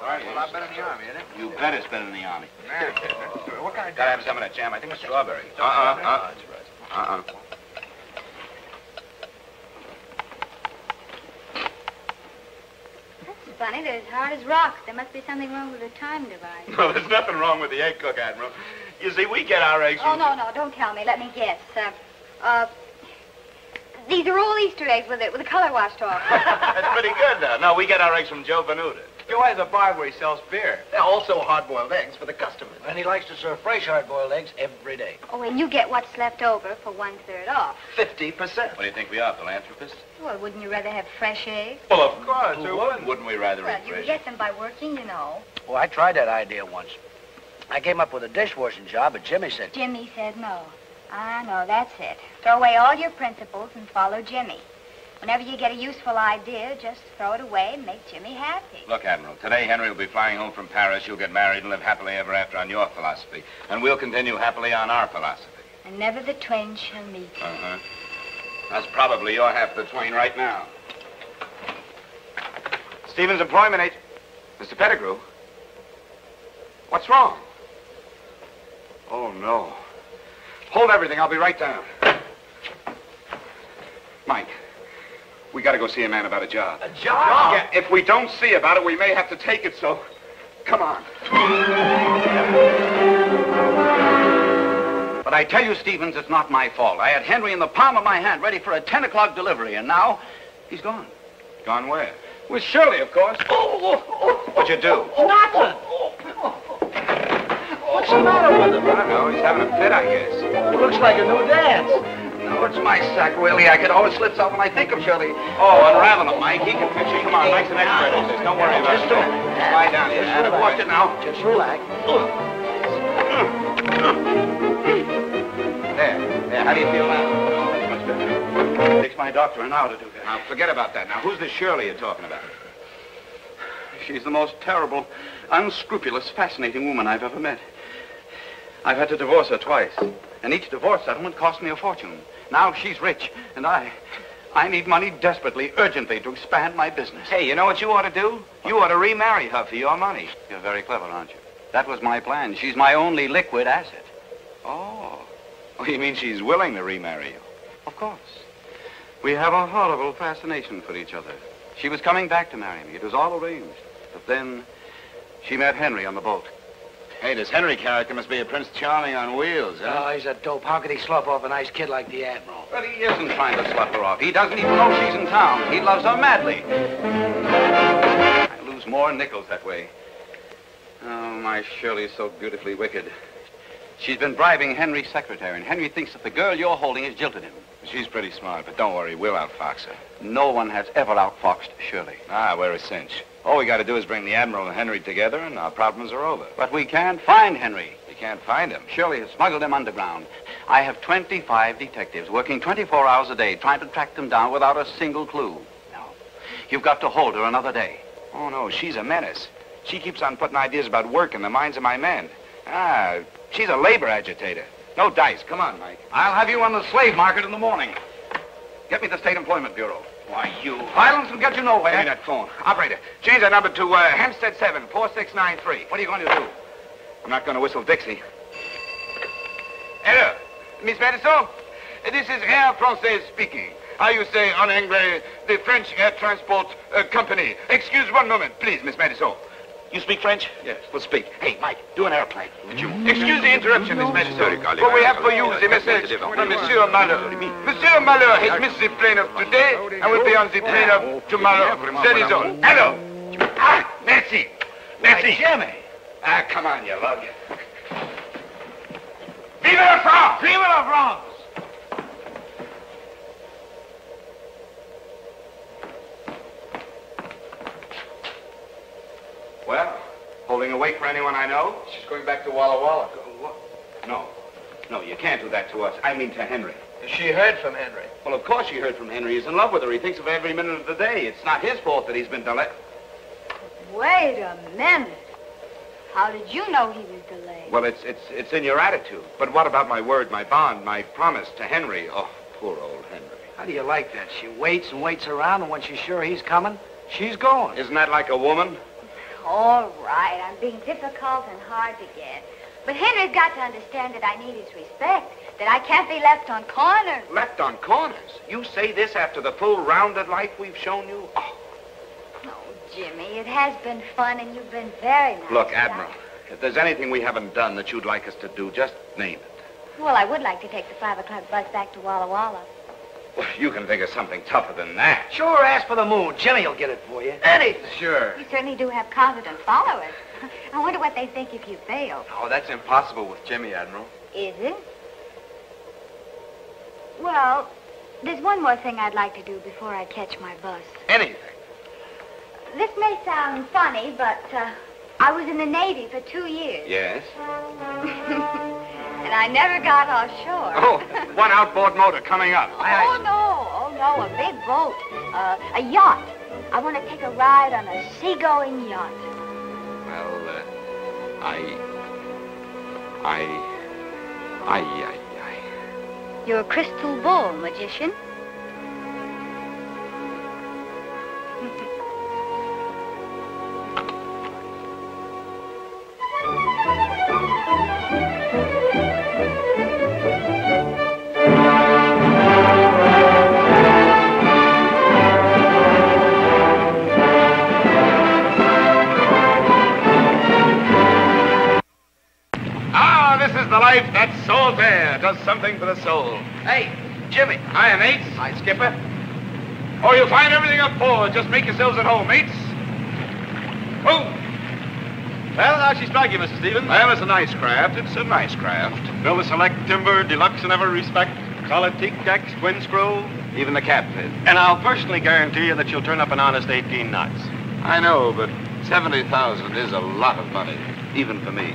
All right, a lot better in the Army, isn't it? You bet it's better than the Army. what kind of Gotta have some of that jam. I think it's strawberry. Uh-uh. Uh-uh. Uh-uh. That's funny. They're as hard as rocks. There must be something wrong with the time device. No, there's nothing wrong with the egg cook, Admiral. You see, we get our eggs Oh, from... no, no, don't tell me. Let me guess. Uh, uh, these are all Easter eggs with it, with the color washed off. That's pretty good, though. No, we get our eggs from Joe Venuta. Joe has a bar where he sells beer. They're also hard-boiled eggs for the customers. And he likes to serve fresh hard-boiled eggs every day. oh, and you get what's left over for one-third off. 50%. What do you think we are, philanthropists? Well, wouldn't you rather have fresh eggs? Well, of course. Who wouldn't? Wouldn't we rather Well, eat you fresh? get them by working, you know. Well, I tried that idea once. I came up with a dishwashing job, but Jimmy said, Jimmy said no. I know, that's it. Throw away all your principles and follow Jimmy. Whenever you get a useful idea, just throw it away and make Jimmy happy. Look, Admiral, today Henry will be flying home from Paris. You'll get married and live happily ever after on your philosophy. And we'll continue happily on our philosophy. And never the twain shall meet. Uh-huh. That's probably your half the twain right now. Stevens Employment Agent. Mr. Pettigrew. What's wrong? Oh, no. Hold everything. I'll be right down. Mike, we gotta go see a man about a job. A job? Yeah, if we don't see about it, we may have to take it, so come on. But I tell you, Stevens, it's not my fault. I had Henry in the palm of my hand, ready for a 10 o'clock delivery, and now he's gone. Gone where? With Shirley, of course. Oh! What'd you do? Nothing. What's the matter with him? I don't know. He's having a fit, I guess. It looks like a new dance. No, it's my sack, sacroiliac. It always slips out when I think of Shirley. Oh, unravel him, Mike. He can fix it. Come on, Mike's an expert at this. Don't worry about Just it. Just lie down here. I've watched it now. Just relax. There. There. How do you feel now? Oh, that's much better. Takes my doctor an hour to do that. Now, forget about that. Now, who's this Shirley you're talking about? She's the most terrible, unscrupulous, fascinating woman I've ever met. I've had to divorce her twice, and each divorce settlement cost me a fortune. Now she's rich, and I, I need money desperately, urgently, to expand my business. Hey, you know what you ought to do? You ought to remarry her for your money. You're very clever, aren't you? That was my plan. She's my only liquid asset. Oh, Oh, you mean she's willing to remarry you? of course. We have a horrible fascination for each other. She was coming back to marry me. It was all arranged. But then she met Henry on the boat. Hey, this Henry character must be a Prince Charming on wheels, huh? Oh, he's a dope. How could he slough off a nice kid like the Admiral? But he isn't trying to slough her off. He doesn't even know she's in town. He loves her madly. I lose more nickels that way. Oh, my Shirley's so beautifully wicked. She's been bribing Henry's secretary, and Henry thinks that the girl you're holding has jilted him. She's pretty smart, but don't worry, we'll outfox her. No one has ever outfoxed Shirley. Ah, we're a cinch. All we got to do is bring the Admiral and Henry together, and our problems are over. But we can't find Henry. We can't find him. Shirley has smuggled him underground. I have 25 detectives working 24 hours a day trying to track them down without a single clue. No. You've got to hold her another day. Oh, no, she's a menace. She keeps on putting ideas about work in the minds of my men. Ah, she's a labor agitator. No dice. Come on, Mike. I'll have you on the slave market in the morning. Get me the State Employment Bureau. Why, you... Violence will get you nowhere. Give me that phone. Operator, change that number to uh, Hempstead 7, 4693. What are you going to do? I'm not going to whistle Dixie. Hello, Miss Madison? This is Air Française speaking. How you say en anglais, the French Air Transport uh, Company. Excuse one moment, please, Miss Madison. You speak French? Yes. Well, speak. Hey, Mike, do an airplane. Excuse the interruption, Miss Madison. But we have for you the message from Monsieur Malheur. Monsieur Malheur has missed the plane of today and will be on the plane of tomorrow. That is all. Hello. Ah, merci. Merci. Jimmy. Ah, come on, you lug. Vive la France! Vive la France! Well, holding a wait for anyone I know? She's going back to Walla Walla. Uh, what? No. No, you can't do that to us. I mean to Henry. She heard from Henry. Well, of course she heard from Henry. He's in love with her. He thinks of every minute of the day. It's not his fault that he's been delayed. Wait a minute. How did you know he was delayed? Well, it's it's it's in your attitude. But what about my word, my bond, my promise to Henry? Oh, poor old Henry. How do you like that? She waits and waits around, and when she's sure he's coming, she's going. Isn't that like a woman? All right, I'm being difficult and hard to get. But Henry's got to understand that I need his respect, that I can't be left on corners. Left on corners. You say this after the full rounded life we've shown you? Oh, Oh, Jimmy, it has been fun, and you've been very nice. look, Admiral. If there's anything we haven't done that you'd like us to do, just name it. Well, I would like to take the five o'clock bus back to Walla Walla. Well, you can think of something tougher than that. Sure, ask for the moon. Jimmy will get it for you. Anything. Sure. You certainly do have confident followers. I wonder what they think if you fail. Oh, that's impossible with Jimmy, Admiral. Is it? Well, there's one more thing I'd like to do before I catch my bus. Anything. This may sound funny, but uh, I was in the Navy for two years. Yes. and I never got offshore. Oh, one outboard motor coming up. Oh, no. Oh, no. A big boat. Uh, a yacht. I want to take a ride on a seagoing yacht. Well, uh, I... I... I... I... You're a crystal ball magician. The life that soul bear does something for the soul. Hey, Jimmy. Hi, mates. Hi, Skipper. Oh, you'll find everything up forward. Just make yourselves at home, mates. Oh. Well, how'd she strike you, Mr. Stevens? Well, it's a nice craft. It's a nice craft. Built a select timber, deluxe in every respect. Solid teak decks, twin screw. Even the captain. And I'll personally guarantee you that you'll turn up an honest 18 knots. I know, but 70,000 is a lot of money, even for me.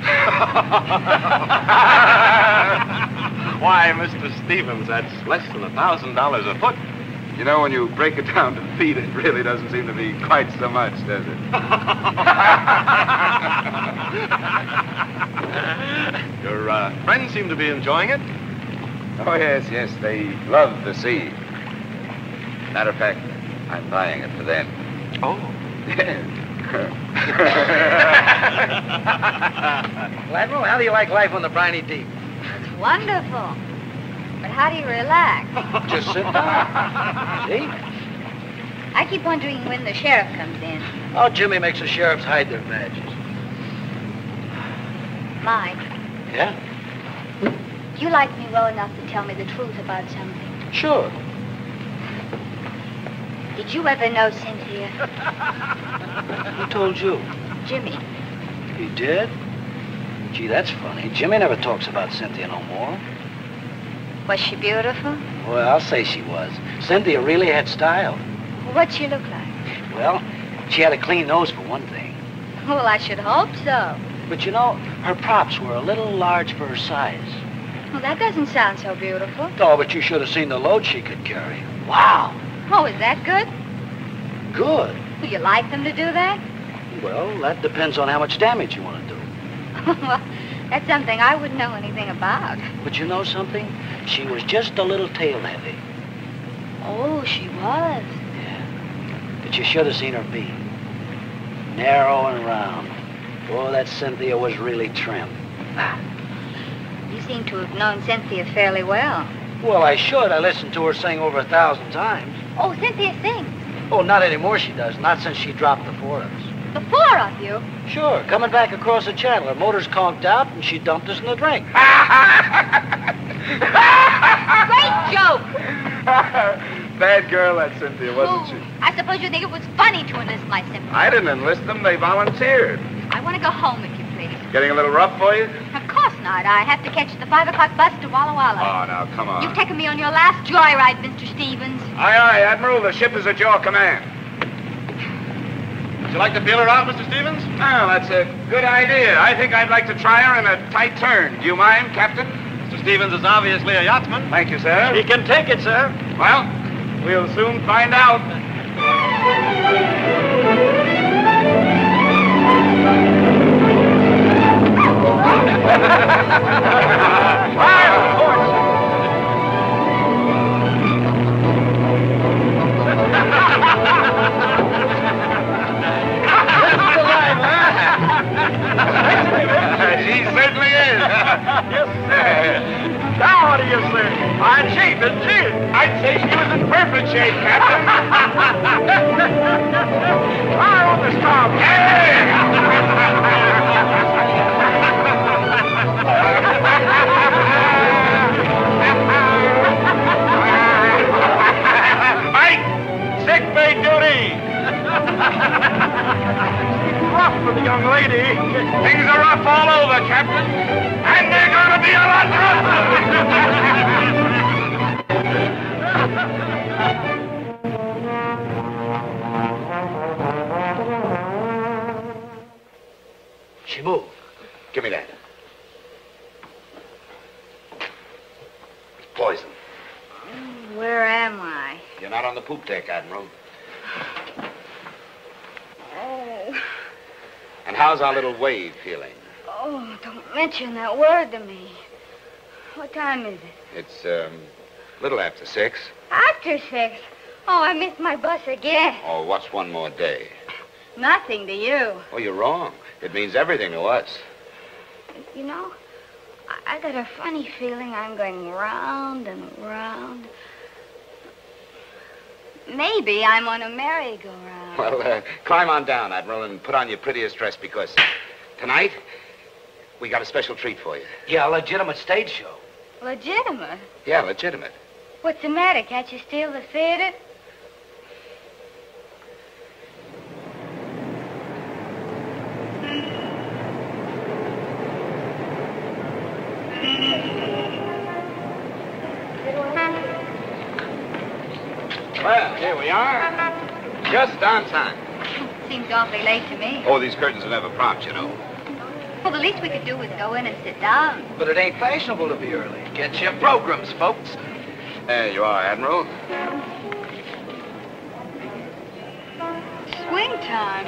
Why, Mr. Stevens, that's less than a thousand dollars a foot. You know, when you break it down to feet, it really doesn't seem to be quite so much, does it? Your uh, friends seem to be enjoying it. Oh, yes, yes, they love the sea. Matter of fact, I'm buying it for them. Oh. Well, Admiral, how do you like life on the briny deep? It's wonderful. But how do you relax? Just sit down. See? I keep wondering when the sheriff comes in. Oh, Jimmy makes the sheriffs hide their badges. Mike, Yeah? do you like me well enough to tell me the truth about something? Sure. Did you ever know Cynthia? Who told you? Jimmy. He did? Gee, that's funny. Jimmy never talks about Cynthia no more. Was she beautiful? Well, I'll say she was. Cynthia really had style. What'd she look like? Well, she had a clean nose for one thing. Well, I should hope so. But you know, her props were a little large for her size. Well, that doesn't sound so beautiful. Oh, but you should have seen the load she could carry. Wow. Oh, is that good? Good. Will you like them to do that? Well, that depends on how much damage you want to do. well, that's something I wouldn't know anything about. But you know something? She was just a little tail heavy. Oh, she was. Yeah. But you should have seen her beam. Narrow and round. Oh, that Cynthia was really trim. You seem to have known Cynthia fairly well. Well, I should. I listened to her sing over a thousand times. Oh, Cynthia sings. Oh, not anymore she does. Not since she dropped the four of us. The four of you. Sure, coming back across the channel. Her motor's conked out and she dumped us in the drink. Great joke. Bad girl, that Cynthia, wasn't she? I suppose you think it was funny to enlist my sympathy. I didn't enlist them. They volunteered. I want to go home, if you please. Getting a little rough for you? Of course not. I have to catch the five o'clock bus to Walla Walla. Oh, now, come on. You've taken me on your last joyride, Mr. Stevens. Aye, aye, Admiral. The ship is at your command. Would you like to feel her out, Mr. Stevens? Well, that's a good idea. I think I'd like to try her in a tight turn. Do you mind, Captain? Mr. Stevens is obviously a yachtsman. Thank you, sir. He can take it, sir. Well, we'll soon find out. Captain. Fire on the starboard. Mike, Rough for the young lady. Things are rough all over, Captain. And they're going to be a lot She moved. Give me that. It's poison. Where am I? You're not on the poop deck, Admiral. And how's our little wave feeling? oh, don't mention that word to me. What time is it? It's, um, little after six. After six. Oh, I missed my bus again. Oh, what's one more day? Nothing to you. Oh, you're wrong. It means everything to us. You know, I got a funny feeling I'm going round and round. Maybe I'm on a merry-go-round. Well, uh, climb on down, Admiral, and put on your prettiest dress because tonight we got a special treat for you. Yeah, a legitimate stage show. Legitimate. Yeah, legitimate. What's the matter? Can't you steal the theater? Well, here we are. Just on time. Seems awfully late to me. Oh, these curtains are never prompt, you know. Well, the least we could do was go in and sit down. But it ain't fashionable to be early. Get your programs, folks. There you are, Admiral. Swing time.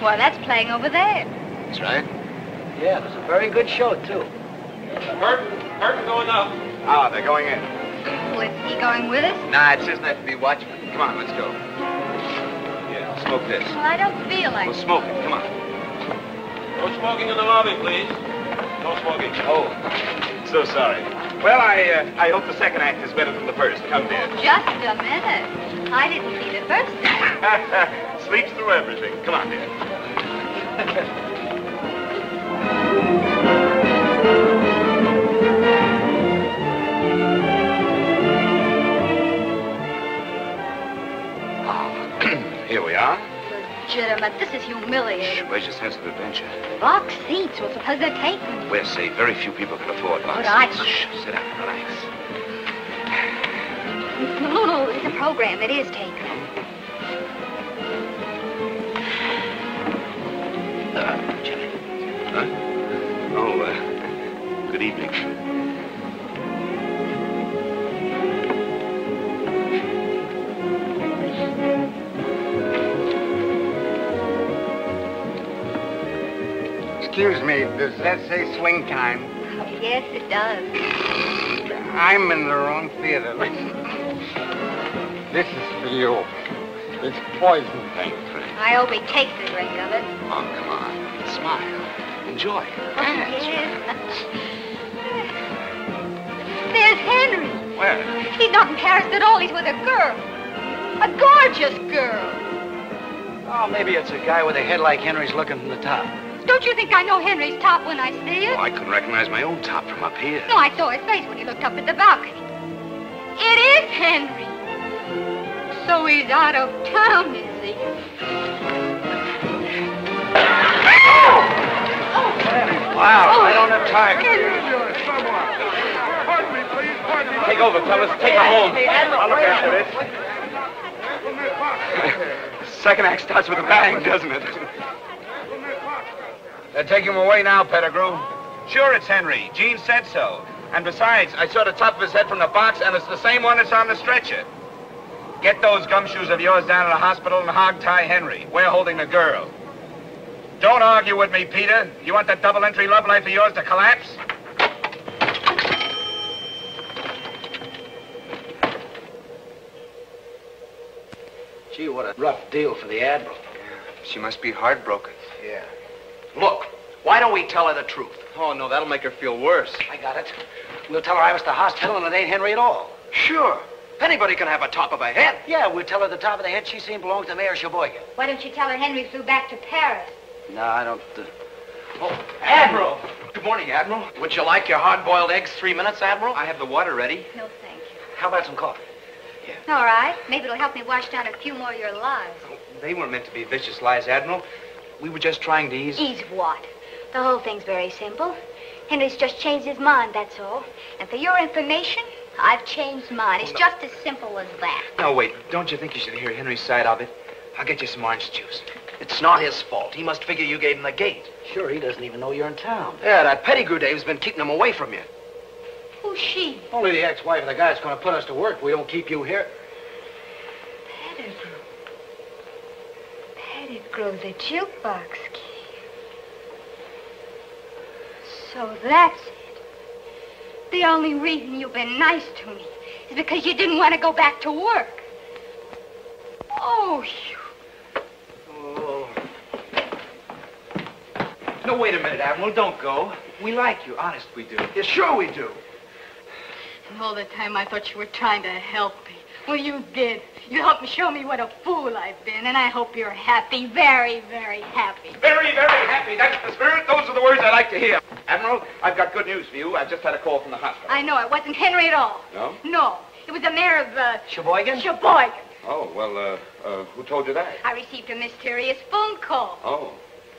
Well, that's playing over there. That's right. Yeah, it was a very good show, too. Curtain, curtain going up. Ah, they're going in. Well, is he going with us? Nah, it's just enough to be watchman. Come on, let's go. Yeah, smoke this. Well, I don't feel like We'll smoke it. Come on. No smoking in the lobby, please. No smoking. Oh, so sorry. Well, I uh, I hope the second act is better than the first. Come, dear. Just a minute. I didn't see the first act. Sleeps through everything. Come on, dear. Legitimate. This is humiliating. Where's your sense of adventure? Box seats. Well, suppose they're taken. We're safe. Very few people can afford box But I- Shh, sit down, relax. No, no, it's a program. It is taken. Uh, Jimmy. Huh? Oh, uh, good evening. Excuse me, does that say swing time? Yes, it does. I'm in the wrong theater. This is for you. It's poison. Thanks, Frank. I hope he takes a drink of it. Oh, come on. Smile. Enjoy. Oh Yes. There's Henry. Where? He's not in Paris at all. He's with a girl. A gorgeous girl. Oh, maybe it's a guy with a head like Henry's looking from the top. Don't you think I know Henry's top when I see it? Oh, I couldn't recognize my own top from up here. No, I saw his face when he looked up at the balcony. It is Henry. So he's out of town, is he? Wow, I don't have time. Pardon me, please. Pardon me. Take over, fellas. Take her home. I'll look after this. Second act starts with a bang, doesn't it? They're taking him away now, Pettigrew. Sure, it's Henry. Jean said so. And besides, I saw the top of his head from the box, and it's the same one that's on the stretcher. Get those gumshoes of yours down to the hospital and hog tie Henry. We're holding the girl. Don't argue with me, Peter. You want that double entry love life of yours to collapse? Gee, what a rough deal for the Admiral. She must be heartbroken. Yeah. Look, why don't we tell her the truth? Oh, no, that'll make her feel worse. I got it. We'll tell her I was at the hospital and it ain't Henry at all. Sure. Anybody can have a top of a head. Yeah, we'll tell her the top of the head she seen belongs to Mayor Sheboygan. Why don't you tell her Henry flew back to Paris? No, I don't. Uh... Oh, Admiral! Good morning, Admiral. Would you like your hard-boiled eggs three minutes, Admiral? I have the water ready. No, thank you. How about some coffee? Yeah. All right. Maybe it'll help me wash down a few more of your lies. Oh, They weren't meant to be vicious lies, Admiral. We were just trying to ease... Ease what? The whole thing's very simple. Henry's just changed his mind, that's all. And for your information, I've changed mine. It's oh, just as simple as that. No, wait. Don't you think you should hear Henry's side of it? I'll get you some orange juice. It's not his fault. He must figure you gave him the gate. Sure, he doesn't even know you're in town. Yeah, that Pettigrew Dave's been keeping him away from you. Who's she? Only the ex-wife of the guy that's going to put us to work. We don't keep you here. Pettigrew. Pettigrew, the jukebox key. So that's it. The only reason you've been nice to me is because you didn't want to go back to work. Oh, you. Oh. No, wait a minute, Admiral. Don't go. We like you. Honest, we do. Yeah, sure we do. And all the time I thought you were trying to help me. Well, you did. You helped me show me what a fool I've been, and I hope you're happy, very, very happy. Very, very happy. That's the spirit. Those are the words I like to hear. Admiral, I've got good news for you. I've just had a call from the hospital. I know it wasn't Henry at all. No? No, it was the mayor of uh, Sheboygan? Sheboygan. Oh, well, uh, uh, who told you that? I received a mysterious phone call. Oh.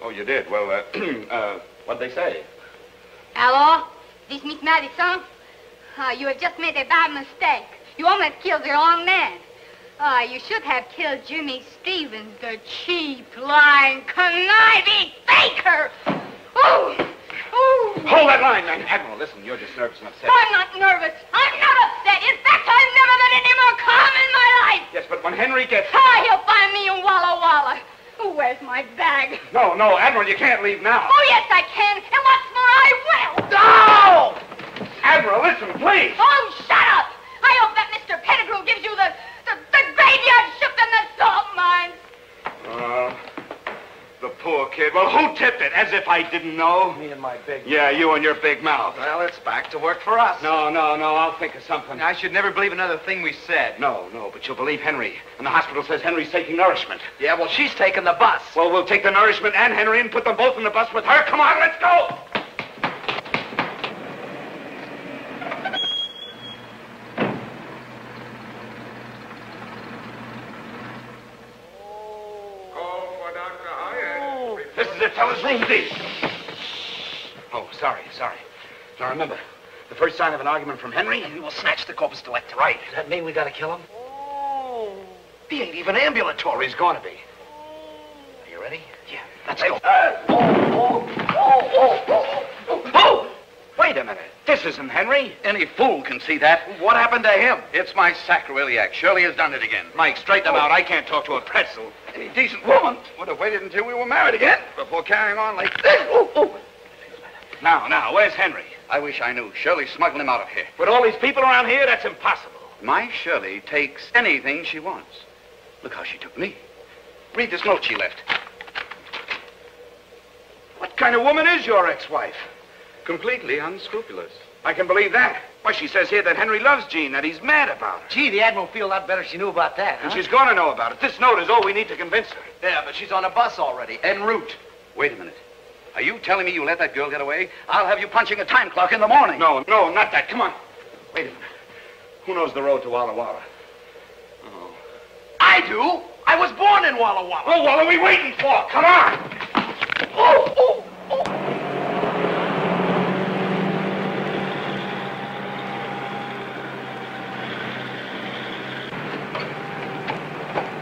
Oh, you did? Well, uh, uh, what'd they say? Hello? This Miss Madison? Uh, you have just made a bad mistake. You almost killed the wrong man. Ah, you should have killed Jimmy Stevens, the cheap, lying, conniving faker. Oh, oh. Hold that line, man. Admiral, listen, you're just nervous and upset. I'm not nervous. I'm not upset. In fact, I've never been any more calm in my life. Yes, but when Henry gets... Ah, he'll find me in Walla Walla. Oh, where's my bag? No, no, Admiral, you can't leave now. Oh, yes, I can. And what's more, I will. No! Admiral, listen, please. Oh, shut up. I hope that Mr. Pettigrew gives you the, the, the graveyard shift and the salt mines. Uh, the poor kid. Well, who tipped it? As if I didn't know. Me and my big... Yeah, you and your big mouth. Well, it's back to work for us. No, no, no, I'll think of something. I should never believe another thing we said. No, no, but you'll believe Henry. And the hospital says Henry's taking nourishment. Yeah, well, she's taking the bus. Well, we'll take the nourishment and Henry and put them both in the bus with her. Come on, let's go! This is it, fellas. Room D. Oh, sorry, sorry. Now remember, the first sign of an argument from Henry, and we will snatch the corpus delicti. Right. Does that mean we gotta kill him? Oh. He ain't even ambulatory. He's gonna be. Are you ready? Yeah, let's go. oh, oh, oh, oh, Wait a minute. This isn't Henry. Any fool can see that. What happened to him? It's my sacroiliac. Shirley has done it again. Mike, straighten him oh. out. I can't talk to a pretzel. Any decent woman would have waited until we were married again before carrying on like this. Oh, oh. Now, now, where's Henry? I wish I knew. Shirley's smuggling him out of here. With all these people around here, that's impossible. My Shirley takes anything she wants. Look how she took me. Read this note she left. What kind of woman is your ex-wife? Completely unscrupulous. I can believe that. Why, she says here that Henry loves Jean, that he's mad about her. Gee, the Admiral feel a lot better if she knew about that, huh? And she's going to know about it. This note is all we need to convince her. Yeah, but she's on a bus already, en route. Wait a minute. Are you telling me you let that girl get away? I'll have you punching a time clock in the morning. No, no, not that. Come on. Wait a minute. Who knows the road to Walla Walla? Oh. I do. I was born in Walla Walla. Oh, what are we waiting for? Come on. Oh, oh, oh.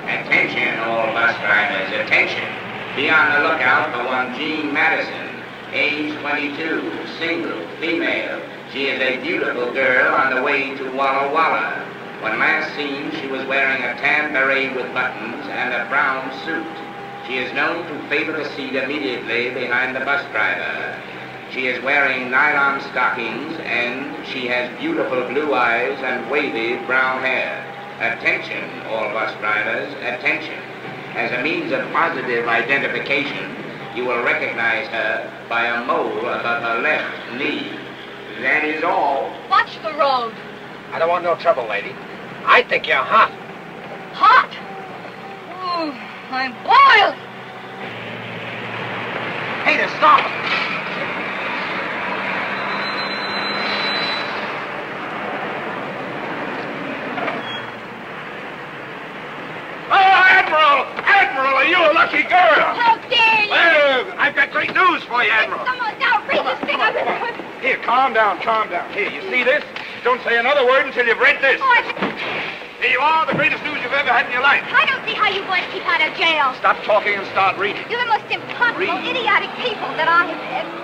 Attention, all bus drivers, attention. Be on the lookout for one Jean Madison, age 22, single, female. She is a beautiful girl on the way to Walla Walla. When last seen, she was wearing a tan beret with buttons and a brown suit. She is known to favor a seat immediately behind the bus driver. She is wearing nylon stockings and she has beautiful blue eyes and wavy brown hair. Attention, all bus drivers, attention. As a means of positive identification, you will recognize her by a mole above her left knee. That is all. Watch the road. I don't want no trouble, lady. I think you're hot. Hot. Ooh, I'm boiled. Hey, there, stop! Oh, Admiral! Admiral, are you a lucky girl? How dare you? Well, I've got great news for you, Admiral. Some most outrageous thing I've ever heard. Here, calm down, calm down. Here, you see this? Don't say another word until you've read this. Oh, Here you are, the greatest news you've ever had in your life. I don't see how you boys keep out of jail. Stop talking and start reading. You're the most impossible, Read. idiotic people that I have ever...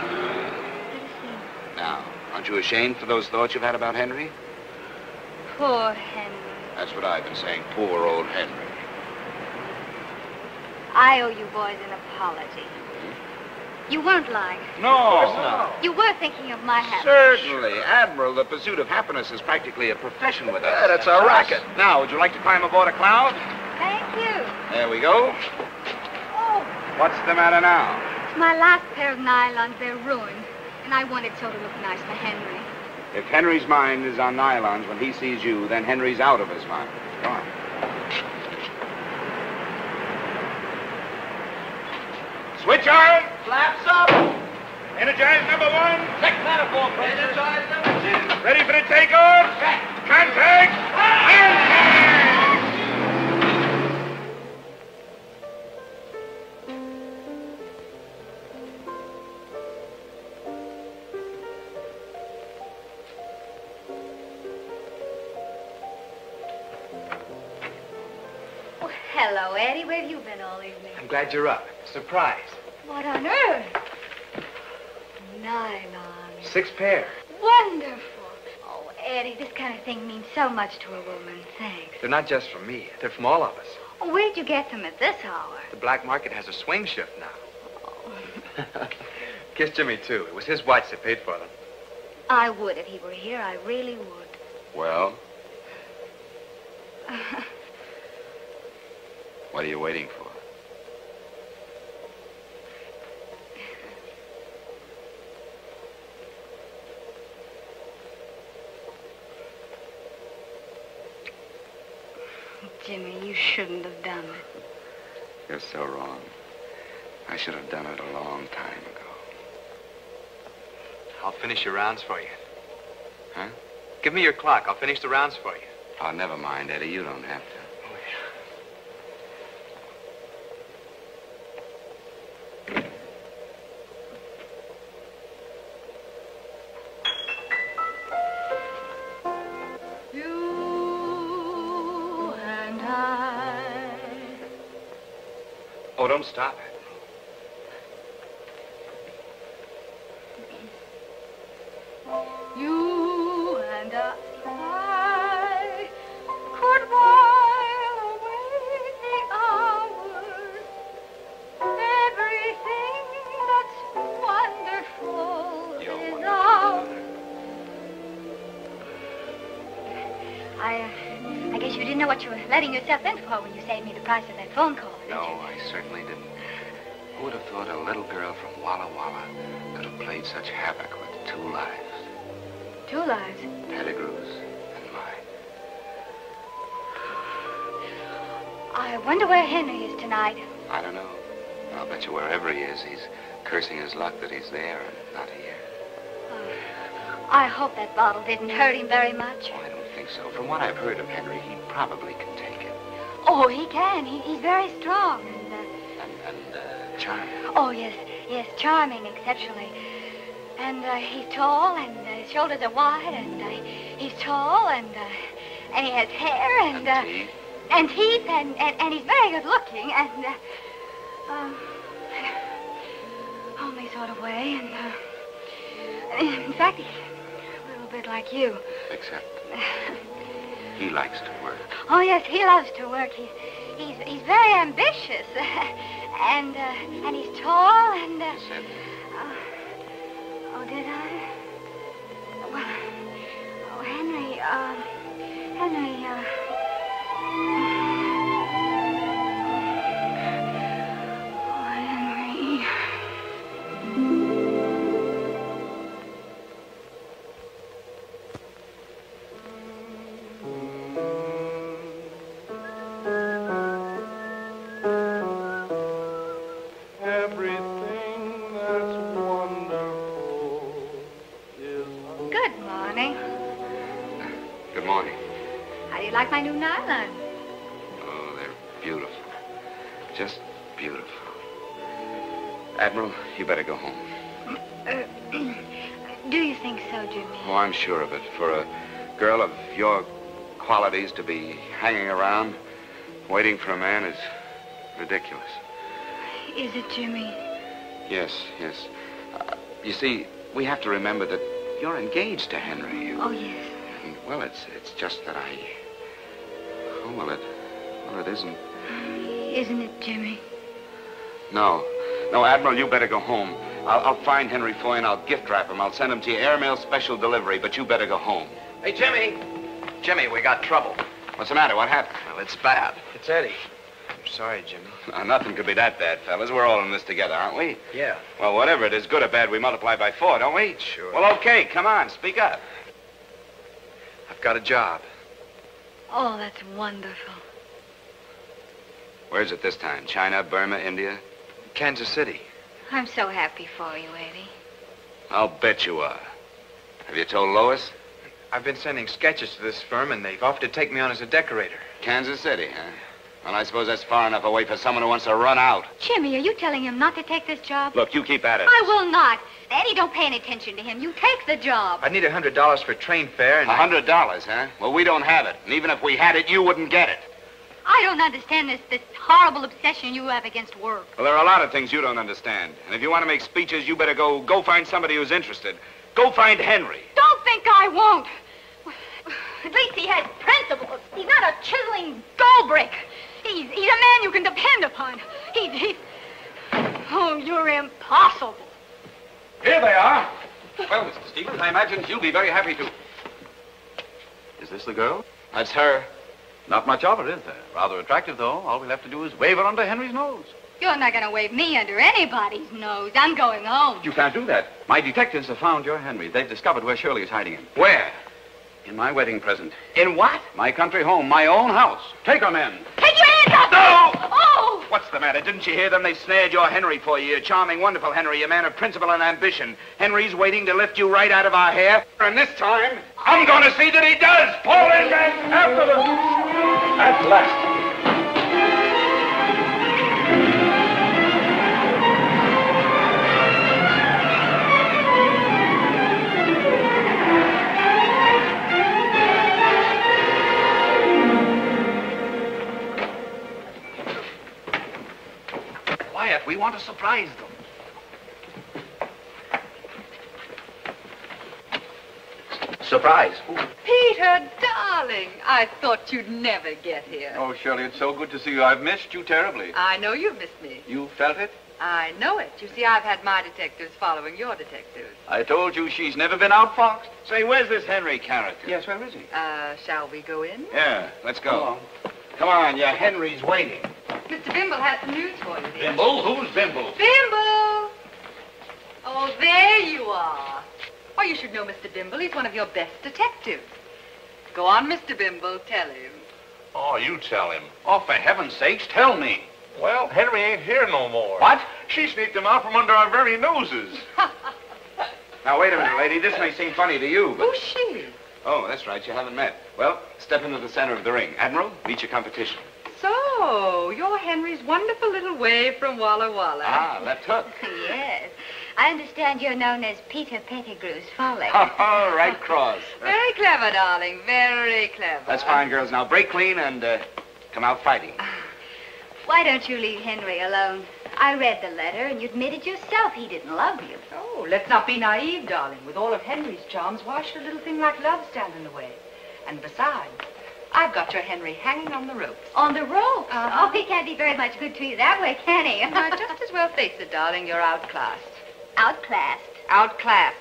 Now, aren't you ashamed for those thoughts you've had about Henry? Poor Henry. That's what I've been saying. Poor old Henry. I owe you boys an apology. You weren't lying. No. You were thinking of my happiness. Certainly. Admiral, the pursuit of happiness is practically a profession with us. Yeah, that's our racket. Now, would you like to climb aboard a cloud? Thank you. There we go. Oh, What's the matter now? my last pair of nylons, they're ruined. And I wanted so to look nice for Henry. If Henry's mind is on nylons when he sees you, then Henry's out of his mind. Come on. Switch on. Flaps up. Energize number one. Check manifold pressure. Energize number two. Ready for the takeoff. Contact. And Hello, Eddie. Where have you been all evening? I'm glad you're up. Surprise. What on earth? Nylon. Six pair. Wonderful. Oh, Eddie, this kind of thing means so much to a woman. Thanks. They're not just from me. They're from all of us. Oh, where'd you get them at this hour? The black market has a swing shift now. Oh. Kiss Jimmy, too. It was his watch that paid for them. I would if he were here. I really would. Well, what are you waiting for? Jimmy, you shouldn't have done it. You're so wrong. I should have done it a long time ago. I'll finish your rounds for you. Huh? Give me your clock. I'll finish the rounds for you. Oh, never mind, Eddie. You don't have to. Don't stop it. You and I could while away the hours. Everything that's wonderful is ours. I, uh, I guess you didn't know what you were letting yourself in for when you saved me the price of that phone call. Little girl from Walla Walla could have played such havoc with two lives? Two lives. Pettigrew's and mine. I wonder where Henry is tonight. I don't know. I'll bet you wherever he is, he's cursing his luck that he's there and not here. Oh, I hope that bottle didn't hurt him very much. Oh, I don't think so. From what I've heard of Henry, he probably can take it. Oh, he can. He, he's very strong. Oh, yes, yes, charming, exceptionally. And uh, he's tall, and uh, his shoulders are wide, and uh, he's tall, and uh, and he has hair, and uh, teeth. and teeth, and, and and he's very good looking, and uh, um, homely sort of way, and uh, in fact, he's a little bit like you. Except he likes to work. Oh yes, he loves to work. He's he's he's very ambitious, and uh, and he's tall, and. Uh, Said Oh, did I? Well, oh, Henry, uh, Henry, uh... qualities to be hanging around, waiting for a man is ridiculous. Is it, Jimmy? Yes, yes. Uh, you see, we have to remember that you're engaged to Henry. You- Oh, yes. And, well, it's it's just that I. Oh, well, it. Well, it isn't. Isn't it, Jimmy? No. No, Admiral, you better go home. I'll, I'll find Henry Foy and I'll gift wrap him. I'll send him to you airmail special delivery, but you better go home. Hey, Jimmy. Jimmy, we got trouble. What's the matter? What happened? Well, it's bad. It's Eddie. I'm sorry, Jimmy. Nothing could be that bad, fellas. We're all in this together, aren't we? Yeah. Well, whatever it is, good or bad, we multiply by four, don't we? Sure. Well, okay, come on, speak up. I've got a job. Oh, that's wonderful. Where's it this time? China, Burma, India? Kansas City. I'm so happy for you, Eddie. I'll bet you are. Have you told Lois? I've been sending sketches to this firm, and they've offered to take me on as a decorator. Kansas City, huh? Well, I suppose that's far enough away for someone who wants to run out. Jimmy, are you telling him not to take this job? Look, you keep at it. I will not. Eddie, don't pay any attention to him. You take the job. I need a hundred dollars for train fare, and A hundred dollars, huh? Well, we don't have it. And even if we had it, you wouldn't get it. I don't understand this, this horrible obsession you have against work. Well, there are a lot of things you don't understand. And if you want to make speeches, you better go go find somebody who's interested. Go find Henry. Don't think I won't. At least he has principles. He's not a chiseling gold brick. He's, he's a man you can depend upon. He's, he's... Oh, you're impossible. Here they are. Well, Mr. Stevens, I imagine you'll be very happy to. Is this the girl? That's her. Not much of her, is there? Rather attractive, though. All we'll have to do is wave her under Henry's nose. You're not going to wave me under anybody's nose. I'm going home. You can't do that. My detectives have found your Henry. They've discovered where Shirley is hiding him. Where? In my wedding present. In what? My country home, my own house. Take her, men. Take your hands up! No! Oh! What's the matter? Didn't you hear them? They snared your Henry for you. Your charming, wonderful Henry, a man of principle and ambition. Henry's waiting to lift you right out of our hair. And this time, I'm going to see that he does. Paul and men, after them. At last. Quiet. We want to surprise them. Surprise. Peter, darling, I thought you'd never get here. Oh, Shirley, it's so good to see you. I've missed you terribly. I know you've missed me. You felt it? I know it. You see, I've had my detectives following your detectives. I told you she's never been outfoxed. Say, where's this Henry character? Yes, where is he? Uh, shall we go in? Yeah, let's go. Come on, your Henry's waiting. Mr. Bimble has some news for you, dear. Bimble? Who's Bimble? Bimble! Oh, there you are. Oh, you should know Mr. Bimble. He's one of your best detectives. Go on, Mr. Bimble. Tell him. Oh, you tell him. Oh, for heaven's sakes, tell me. Well, Henry ain't here no more. What? She sneaked him out from under our very noses. Now, wait a minute, lady. This may seem funny to you, but... Who's she? Oh, that's right. You haven't met. Well, step into the center of the ring. Admiral, meet your competition. So, you're Henry's wonderful little WAVE from Walla Walla. Ah, left hook. Yes. I understand you're known as Peter Pettigrew's folly. Oh, right cross. Very clever, darling. Very clever. That's fine, girls. Now break clean and uh, come out fighting. Why don't you leave Henry alone? I read the letter, and you admitted yourself he didn't love you. Oh, let's not be naive, darling. With all of Henry's charms, why should a little thing like love stand in the way? And besides, I've got your Henry hanging on the ropes. On the ropes? Uh-huh. Oh, he can't be very much good to you that way, can he? Why, just as well face it, darling. You're outclassed. Outclassed. Outclassed.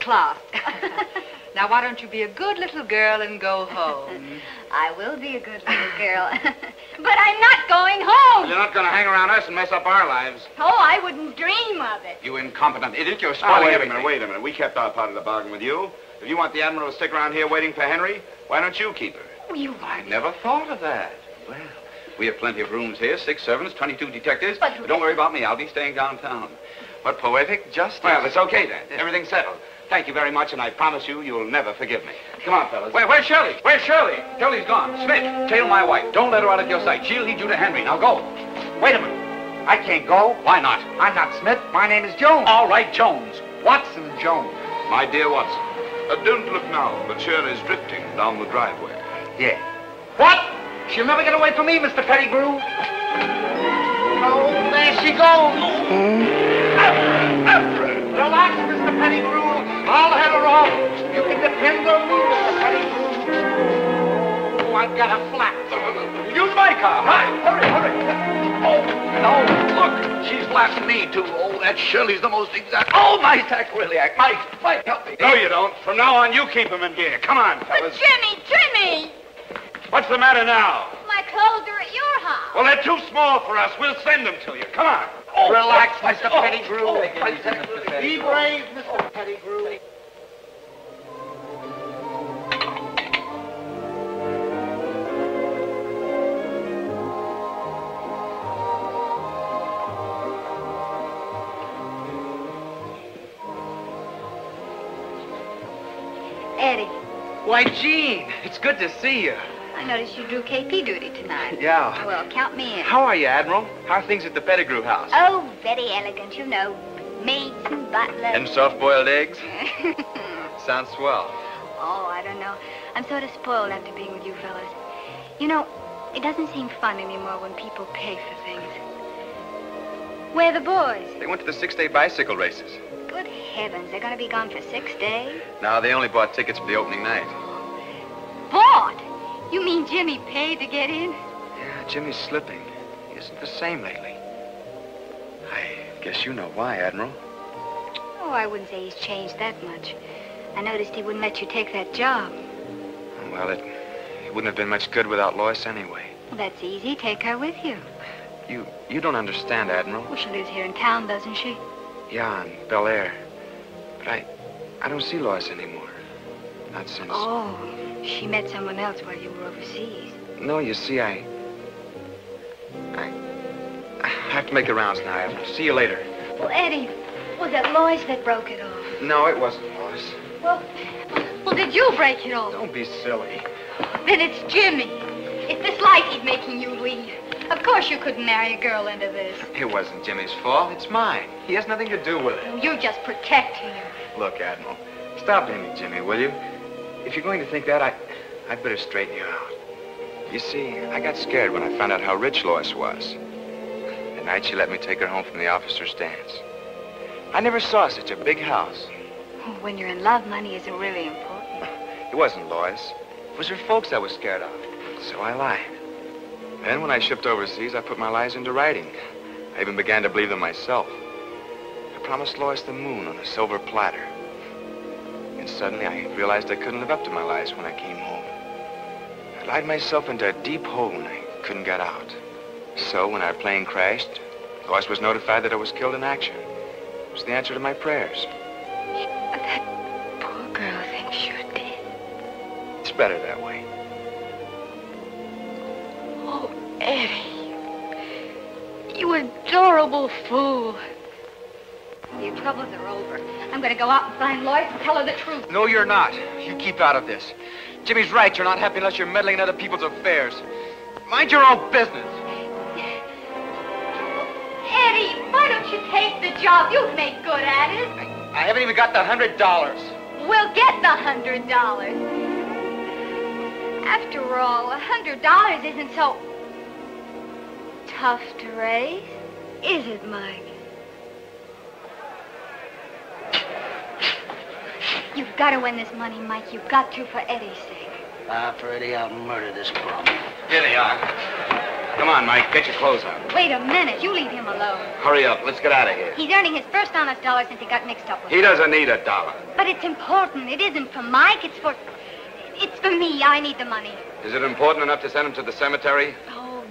Classed. now, why don't you be a good little girl and go home? I will be a good little girl. but I'm not going home. You're not going to hang around us and mess up our lives. Oh, I wouldn't dream of it. You incompetent idiot. You're Oh, spoiling wait a minute, wait a minute. We kept our part of the bargain with you. If you want the Admiral to stick around here waiting for Henry, why don't you keep her? You I never thought of that. Well, we have plenty of rooms here, six servants, 22 detectives. But- don't worry about me. I'll be staying downtown. What poetic justice. Well, it's okay then. Everything's settled. Thank you very much, and I promise you, you'll never forgive me. Come on, fellas. Wait, where's Shirley? Where's Shirley? Shirley's gone. Smith, tail my wife. Don't let her out of your sight. She'll lead you to Henry. Now go. Wait a minute. I can't go. Why not? I'm not Smith. My name is Jones. All right, Jones. Watson Jones. My dear Watson, uh, don't look now, but Shirley's drifting down the driveway. Yeah. What? She'll never get away from me, Mr. Pettigrew. Oh, there she goes. Hmm? Relax, Mr. Pettigrew. I'll head her off. You can depend on me, Mr. Pettigrew. Oh, I've got a flat. Use my car. Hurry, hurry, hurry. Oh, no, look. She's blasting me, too. Oh, that Shirley's the most exact. Oh, my sacroiliac. Mike, Mike, help me. No, you don't. From now on, you keep him in gear. Come on, fellas. Jimmy, Jimmy! What's the matter now? My clothes are at your house. Well, they're too small for us. We'll send them to you. Come on. Oh, relax, oh, Mr. Oh, Pettigrew. oh, Be brave, Mr. Pettigrew. Eddie, Why, Jean, it's good to see you. I noticed you drew KP duty tonight. Yeah. Well, count me in. How are you, Admiral? How are things at the Pettigrew house? Oh, very elegant, you know. Maids and butlers. And soft-boiled eggs? Sounds swell. oh, I don't know. I'm sort of spoiled after being with you fellas. You know, It doesn't seem fun anymore when people pay for things. Where are the boys? They went to the six-day bicycle races. Good heavens, they're going to be gone for six days? No, they only bought tickets for the opening night. You mean Jimmy paid to get in? Yeah, Jimmy's slipping. He isn't the same lately. I guess you know why, Admiral. Oh, I wouldn't say he's changed that much. I noticed he wouldn't let you take that job. Well, it, it wouldn't have been much good without Lois anyway. Well, that's easy. Take her with you. You you don't understand, Admiral. Well, she lives here in town, doesn't she? Yeah, in Bel Air. But I I don't see Lois anymore. Not since. Oh, she met someone else while you were overseas. No, you see, I. I. I have to make the rounds now, Admiral. See you later. Well, Eddie, was it Lois that broke it off? No, it wasn't Lois. Well, well, did you break it off? Don't be silly. Then it's Jimmy. It's this life he's making you lead. Of course you couldn't marry a girl into this. It wasn't Jimmy's fault. It's mine. He has nothing to do with it. You're just protecting him. Look, Admiral, stop blaming Jimmy, will you? If you're going to think that, I, I'd better straighten you out. You see, I got scared when I found out how rich Lois was. The night she let me take her home from the officer's dance. I never saw such a big house. When you're in love, money isn't really important. It wasn't Lois. It was her folks I was scared of. So I lied. Then, when I shipped overseas, I put my lies into writing. I even began to believe them myself. I promised Lois the moon on a silver platter. And suddenly, I realized I couldn't live up to my lies when I came home. I lied myself into a deep hole and I couldn't get out. So, when our plane crashed, Lois was notified that I was killed in action. It was the answer to my prayers. That poor girl thinks you're dead. It's better that way. Oh, Eddie. You adorable fool. Your troubles are over. I'm going to go out and find Lois and tell her the truth. No, you're not. You keep out of this. Jimmy's right. You're not happy unless you're meddling in other people's affairs. Mind your own business. Eddie, why don't you take the job? You've made good at it. I haven't even got the hundred dollars. We'll get the hundred dollars. After all, a hundred dollars isn't so tough to raise, is it, Mike? You've got to win this money, Mike. You've got to for Eddie's sake. Ah, for Eddie, I'll murder this bum. Here they are. Come on, Mike. Get your clothes on. Wait a minute. You leave him alone. Hurry up. Let's get out of here. He's earning his first honest dollar since he got mixed up with He doesn't need a dollar. But it's important. It isn't for Mike. It's for... It's for me. I need the money. Is it important enough to send him to the cemetery? Oh,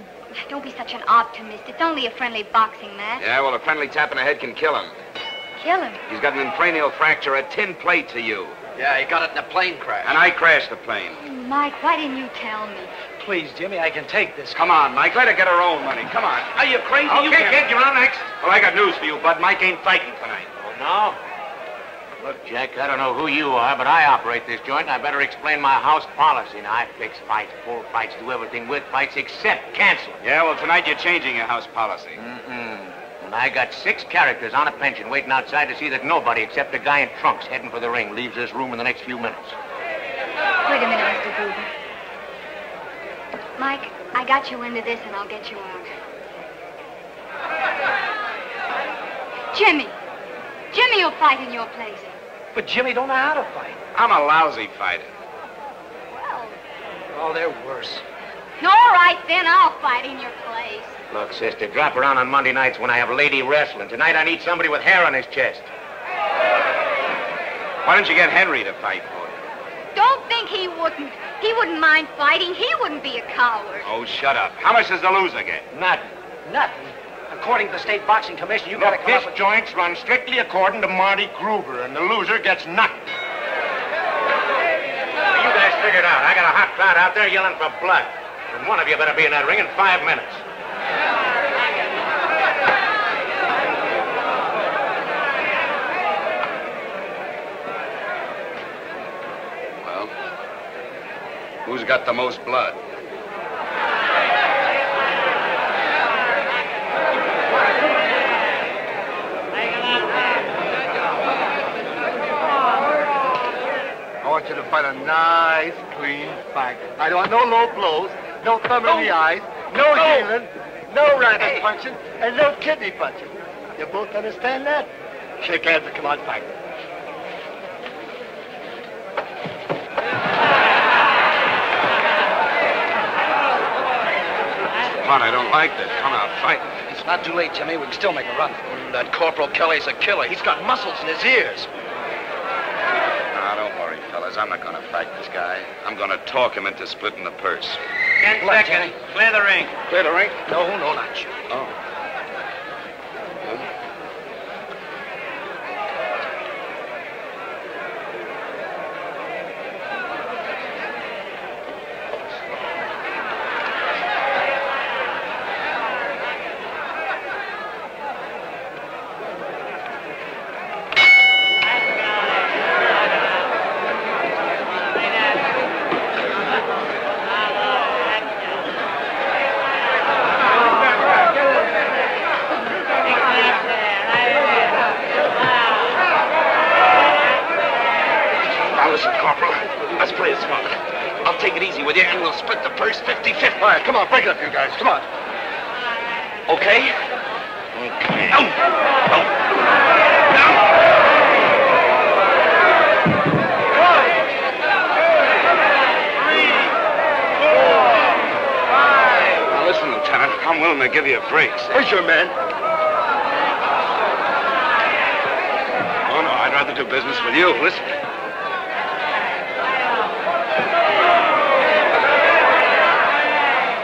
don't be such an optimist. It's only a friendly boxing match. Yeah, well, a friendly tap in the head can kill him. Kill him. He's got an intracranial fracture, a tin plate to you. Yeah, he got it in a plane crash. And I crashed the plane. Mike, why didn't you tell me? Please, Jimmy, I can take this. Come on, Mike. Let her get her own money. Come on. Are you crazy? Okay, you can't- kid, you're on next. Well, I got news for you, Bud. Mike ain't fighting tonight. Oh, no? Look, Jack, I don't know who you are, but I operate this joint, and I better explain my house policy. Now, I fix fights, pull fights, do everything with fights except cancel. Yeah, well, tonight you're changing your house policy. Mm-mm. And I got six characters on a pension waiting outside to see that nobody except a guy in trunks heading for the ring leaves this room in the next few minutes. Wait a minute, Mr. Gruber. Mike, I got you into this and I'll get you out. Jimmy. Jimmy will fight in your place. But Jimmy don't know how to fight. I'm a lousy fighter. Well. Oh, they're worse. All right, then, I'll fight in your place. Look, sister, drop around on Monday nights when I have lady wrestling. Tonight I need somebody with hair on his chest. Why don't you get Henry to fight for you? Don't think he wouldn't. He wouldn't mind fighting. He wouldn't be a coward. Oh, shut up. How much does the loser get? Nothing. Nothing. According to the state boxing commission, you got to Look, come this up with... joint's run strictly according to Marty Gruber, and the loser gets nothing. You guys figure it out. I got a hot crowd out there yelling for blood. And one of you better be in that ring in five minutes. Well, who's got the most blood? I want you to fight a nice, clean fight. I don't want no low blows, no thumb in the eyes, no healing, no rabbit punching, and no kidney punching. You both understand that? Shake hands and come on, fight. Come on, I don't like this. Come on, fight. It's not too late, Jimmy. We can still make a run. That Corporal Kelly's a killer. He's got muscles in his ears. Now, don't worry, fellas. I'm not going to fight this guy. I'm going to talk him into splitting the purse. Ten Left, seconds. Clear the ring. Clear the ring? No, no, not you. Oh. Now listen, Corporal. Let's play it smart. I'll take it easy with you, and we'll split the purse 50-50. All right, come on, break it up, you guys. Come on. Okay? Okay. Now, listen, Lieutenant. I'm willing to give you a break. Where's your man? Oh, no, I'd rather do business with you. Listen.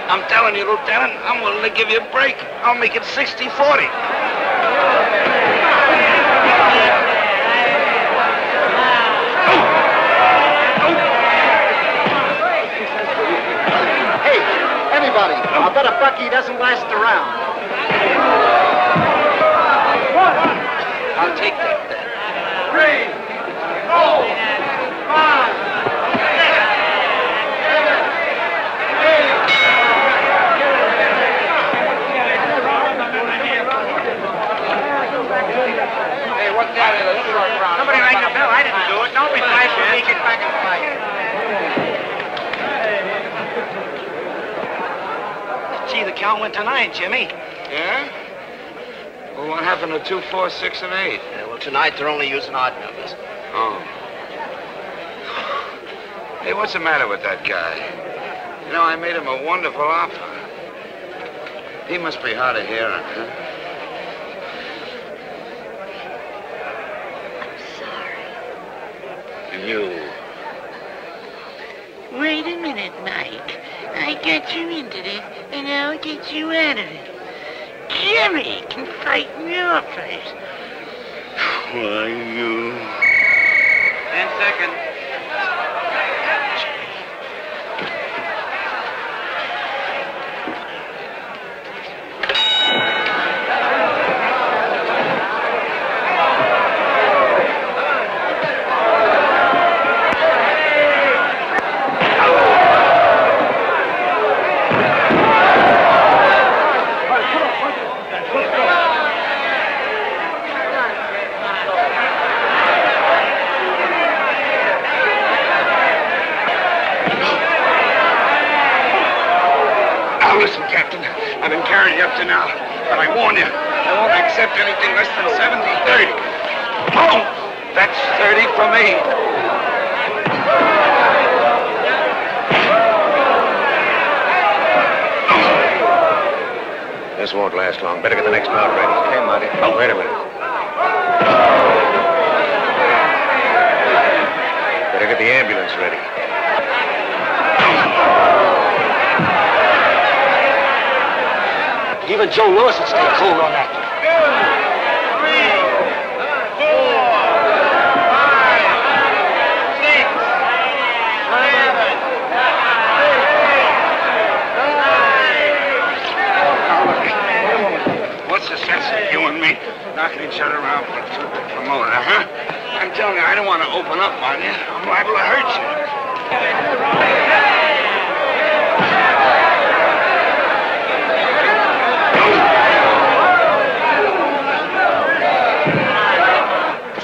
I'm telling you, Lieutenant, Willing to give you a break. I'll make it 60-40. Hey, everybody, I bet a Bucky doesn't last around. I'll take that then. Three, four, five, Hey, what's that? Somebody rang the bell. I didn't do it. Don't be nice with me. Get back and fight. Gee, the count went to Jimmy. Yeah? Well, what happened to two, four, six, and eight? Yeah, well, tonight they're only using odd numbers. Oh. Hey, what's the matter with that guy? You know, I made him a wonderful offer. He must be hard of hearing, huh? I'm sorry. You. Wait a minute, Mike. I got you into this, and I'll get you out of it. Jimmy can fight in your place. Why, you. Ten seconds. Now, listen, Captain. I've been carrying you up to now, but I warn you, I won't accept anything less than 70 30. Oh, that's 30 for me. This won't last long. Better get the next mount ready. Okay, Monty. Oh, wait a minute. Better get the ambulance ready. Even Joe Louis would stay cool on that. What's the sense of you and me knocking each other around for a promoter, huh? I'm telling you, I don't want to open up on you. I'm liable to hurt you.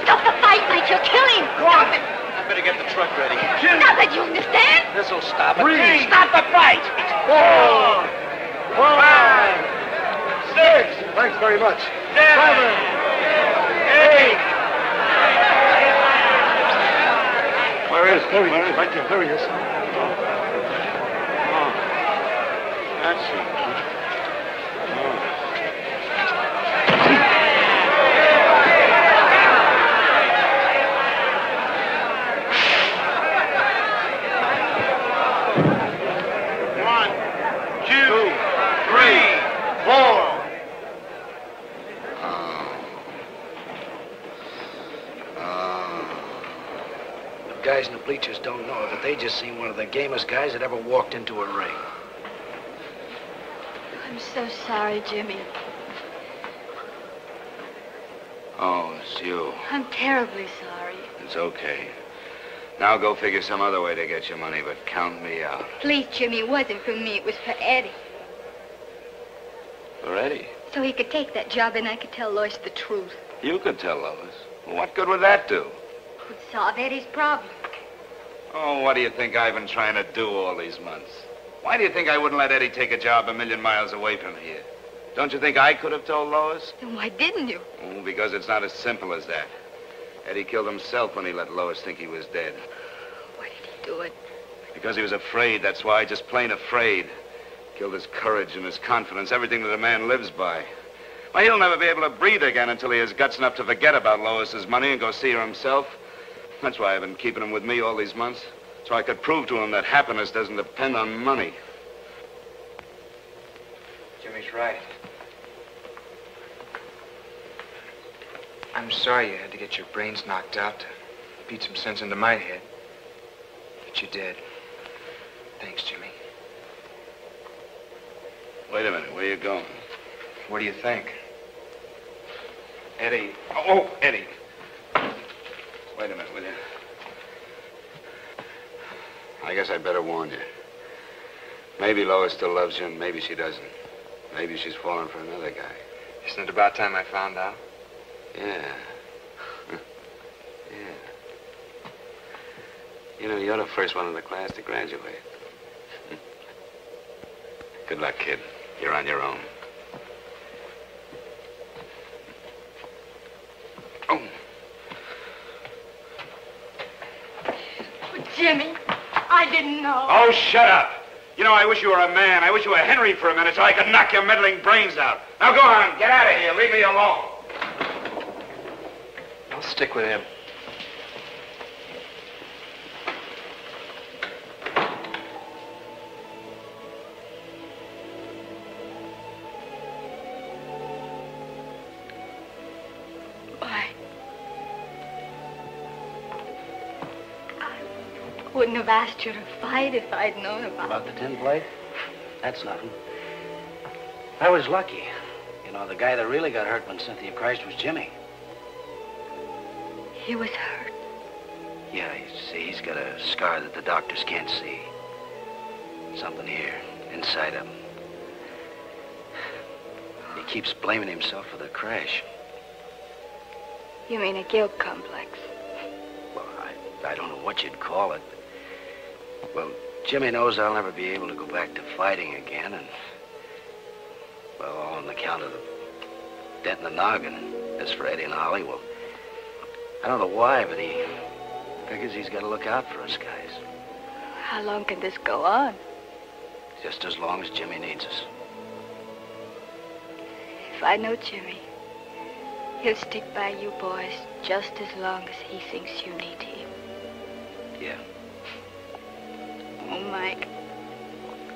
Stop the fight, Mike. You'll kill him. Stop it. I better get the truck ready. Stop it, you understand? This'll stop it. Freeze. Stop the fight! four, five, six, Thanks very much. seven, eight. Where is There he is, right there. There he is. That's it. One, two, three, four. The guys in the bleachers don't know it, but they just seen one of the gamest guys that ever walked into a ring. I'm so sorry, Jimmy. Oh, it's you. I'm terribly sorry. It's okay. Now go figure some other way to get your money, but count me out. Please, Jimmy, it wasn't for me. It was for Eddie. For Eddie. So he could take that job and I could tell Lois the truth. You could tell Lois. Well, what good would that do? It Would solve Eddie's problem. Oh, what do you think I've been trying to do all these months? Why do you think I wouldn't let Eddie take a job a million miles away from here? Don't you think I could have told Lois? Then why didn't you? Oh, because it's not as simple as that. Eddie killed himself when he let Lois think he was dead. Why did he do it? Because he was afraid, that's why, just plain afraid. Killed his courage and his confidence, everything that a man lives by. Why, he'll never be able to breathe again until he has guts enough to forget about Lois's money and go see her himself. That's why I've been keeping him with me all these months. So I could prove to him that happiness doesn't depend on money. Jimmy's right. I'm sorry you had to get your brains knocked out to beat some sense into my head. But you did. Thanks, Jimmy. Wait a minute, where you going? What do you think? Eddie. Oh, oh, Eddie. Wait a minute, will you? I guess I'd better warn you. Maybe Lois still loves you, and maybe she doesn't. Maybe she's fallen for another guy. Isn't it about time I found out? Yeah. yeah. You know, you're the first one in the class to graduate. Good luck, kid. You're on your own. Oh. Jimmy, I didn't know. Oh, shut up. You know, I wish you were a man. I wish you were Henry for a minute so I could knock your meddling brains out. Now go on, get out of here. Leave me alone. I'll stick with him. Wouldn't have asked you to fight if I'd known about About the tin plate? That's nothing. I was lucky. You know, the guy that really got hurt when Cynthia Christ was Jimmy. He was hurt. Yeah, you see, he's got a scar that the doctors can't see. Something here, inside him. He keeps blaming himself for the crash. You mean a guilt complex? Well, I, I don't know what you'd call it. Well, Jimmy knows I'll never be able to go back to fighting again, and... Well, all on account of the dent in the noggin. As for Eddie and Holly, well, I don't know why, but he figures he's got to look out for us guys. How long can this go on? Just as long as Jimmy needs us. If I know Jimmy, he'll stick by you boys just as long as he thinks you need him. Yeah. Oh, Mike,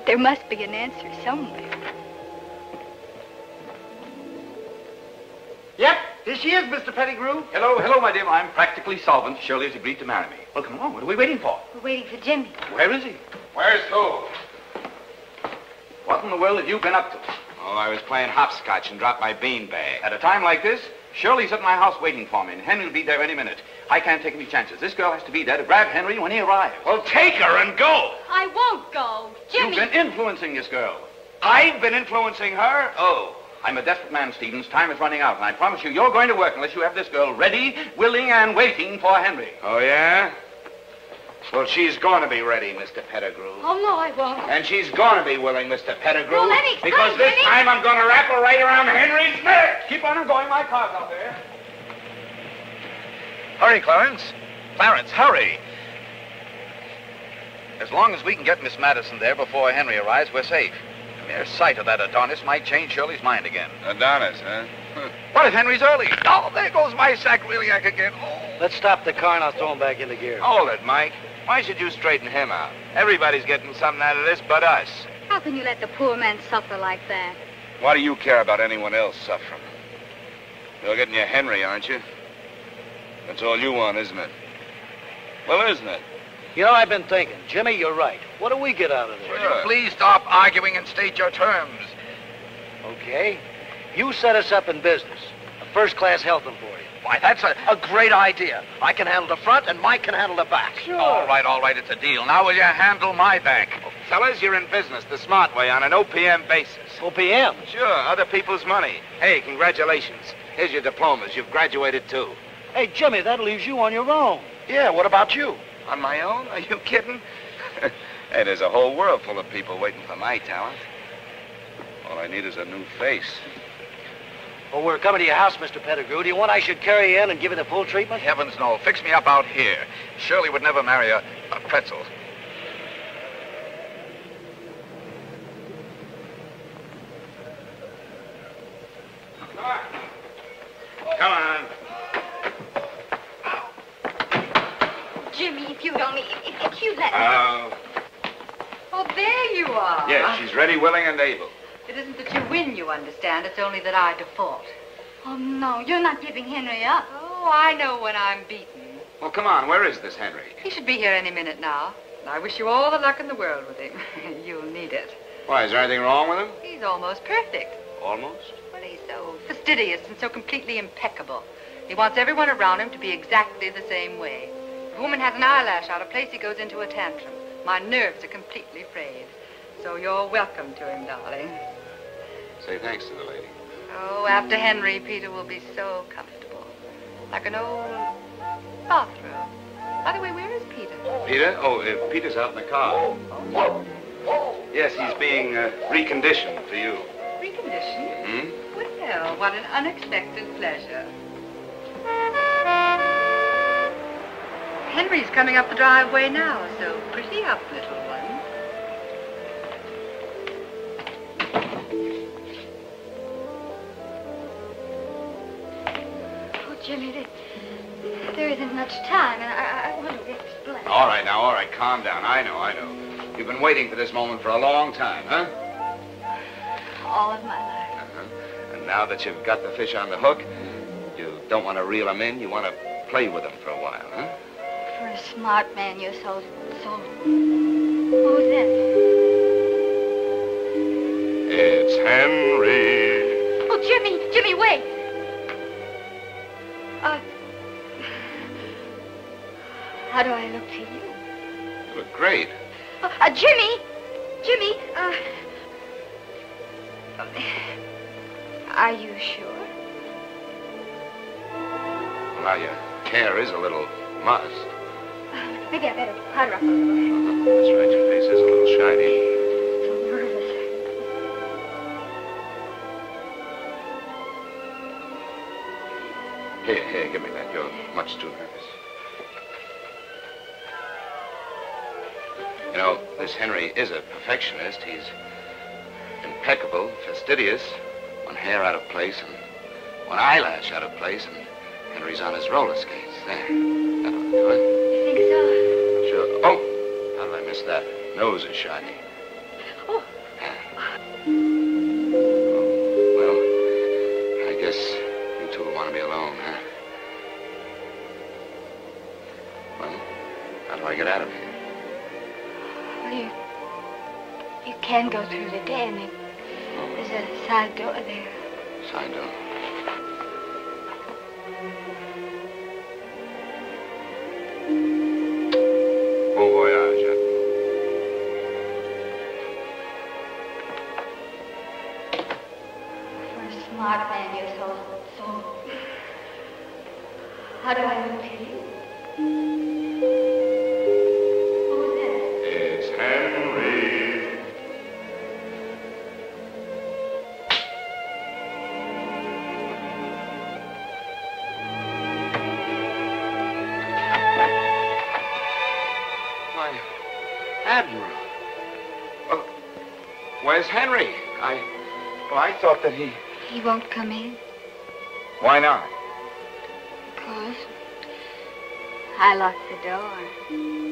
there must be an answer somewhere. Yep, here she is, Mr. Pettigrew. Hello, hello, my dear. I'm practically solvent. Shirley has agreed to marry me. Well, come along. What are we waiting for? We're waiting for Jimmy. Where is he? Where's who? What in the world have you been up to? Oh, I was playing hopscotch and dropped my bean bag. At a time like this, Shirley's at my house waiting for me, and Henry will be there any minute. I can't take any chances. This girl has to be there to grab Henry when he arrives. Well, take her and go. I won't go. Jimmy. You've been influencing this girl. I've been influencing her? Oh. I'm a desperate man, Stevens. Time is running out, and I promise you, you're going to work unless you have this girl ready, willing, and waiting for Henry. Oh, yeah? Well, she's going to be ready, Mr. Pettigrew. Oh, no, I won't. And she's going to be willing, Mr. Pettigrew. Well, Lenny, because come, this Lenny. time I'm going to wrap her right around Henry's neck. Keep on going. My car's out there. Hurry, Clarence. Clarence, hurry. As long as we can get Miss Madison there before Henry arrives, we're safe. The mere sight of that Adonis might change Shirley's mind again. Adonis, huh? What if Henry's early? Oh, there goes my sacroiliac again. Oh. Let's stop the car and I'll throw him back into gear. Hold it, Mike. Why should you straighten him out? Everybody's getting something out of this but us. How can you let the poor man suffer like that? Why do you care about anyone else suffering? You're getting your Henry, aren't you? That's all you want, isn't it? Well, isn't it? You know, I've been thinking. Jimmy, you're right. What do we get out of this? Will you please stop arguing and state your terms? Okay. You set us up in business. A first-class health emporium. Why, that's a, a great idea. I can handle the front and Mike can handle the back. Sure. All right, all right, it's a deal. Now will you handle my back? Fellas, you're in business the smart way on an OPM basis. OPM? Sure, other people's money. Hey, congratulations. Here's your diplomas. You've graduated too. Hey, Jimmy, that leaves you on your own. Yeah, what about you? On my own? Are you kidding? hey, there's a whole world full of people waiting for my talent. All I need is a new face. Well, we're coming to your house, Mr. Pettigrew. Do you want I should carry you in and give you the full treatment? Heavens, no. Fix me up out here. Shirley would never marry a, a pretzel. Come on. Jimmy, if you'd only, if, if you let me. Oh. Oh, there you are. Yes, she's ready, willing, and able. It isn't that you win, you understand. It's only that I default. Oh, no, you're not giving Henry up. Oh, I know when I'm beaten. Well, come on. Where is this Henry? He should be here any minute now. And I wish you all the luck in the world with him. You'll need it. Why, is there anything wrong with him? He's almost perfect. Almost. Well, he's so fastidious and so completely impeccable. He wants everyone around him to be exactly the same way. If a woman has an eyelash out of place, he goes into a tantrum. My nerves are completely frayed. So you're welcome to him, darling. Say thanks to the lady. Oh, after Henry, Peter will be so comfortable. Like an old bathrobe. By the way, where is Peter? Peter? Oh, uh, Peter's out in the car. Oh. Yes, he's being uh, reconditioned for you. Reconditioned? Hmm? Well, what an unexpected pleasure. Henry's coming up the driveway now, so pretty up, little one. Jimmy, there, there isn't much time, and I, I want to explain. All right, now, all right. Calm down. I know, I know. You've been waiting for this moment for a long time, huh? All of my life. Uh-huh. And now that you've got the fish on the hook, you don't want to reel them in. You want to play with them for a while, huh? For a smart man, you're so, so... Who's that? It's Henry. Oh, Jimmy, Jimmy, wait. Uh, how do I look to you? You look great. Uh, uh, Jimmy, Jimmy, uh, are you sure? Well, now, your hair is a little mussed. Uh, maybe I better powder up a little. That's right. Your face is a little shiny. You're much too nervous. You know, this Henry is a perfectionist. He's impeccable, fastidious, one hair out of place and one eyelash out of place, and Henry's on his roller skates. There. That'll do it. You think so? Sure. Oh, how did I miss that? Nose is shiny. Can go through the den. There- There's a side door there. Side door. Won't come in Why not? because I locked the door.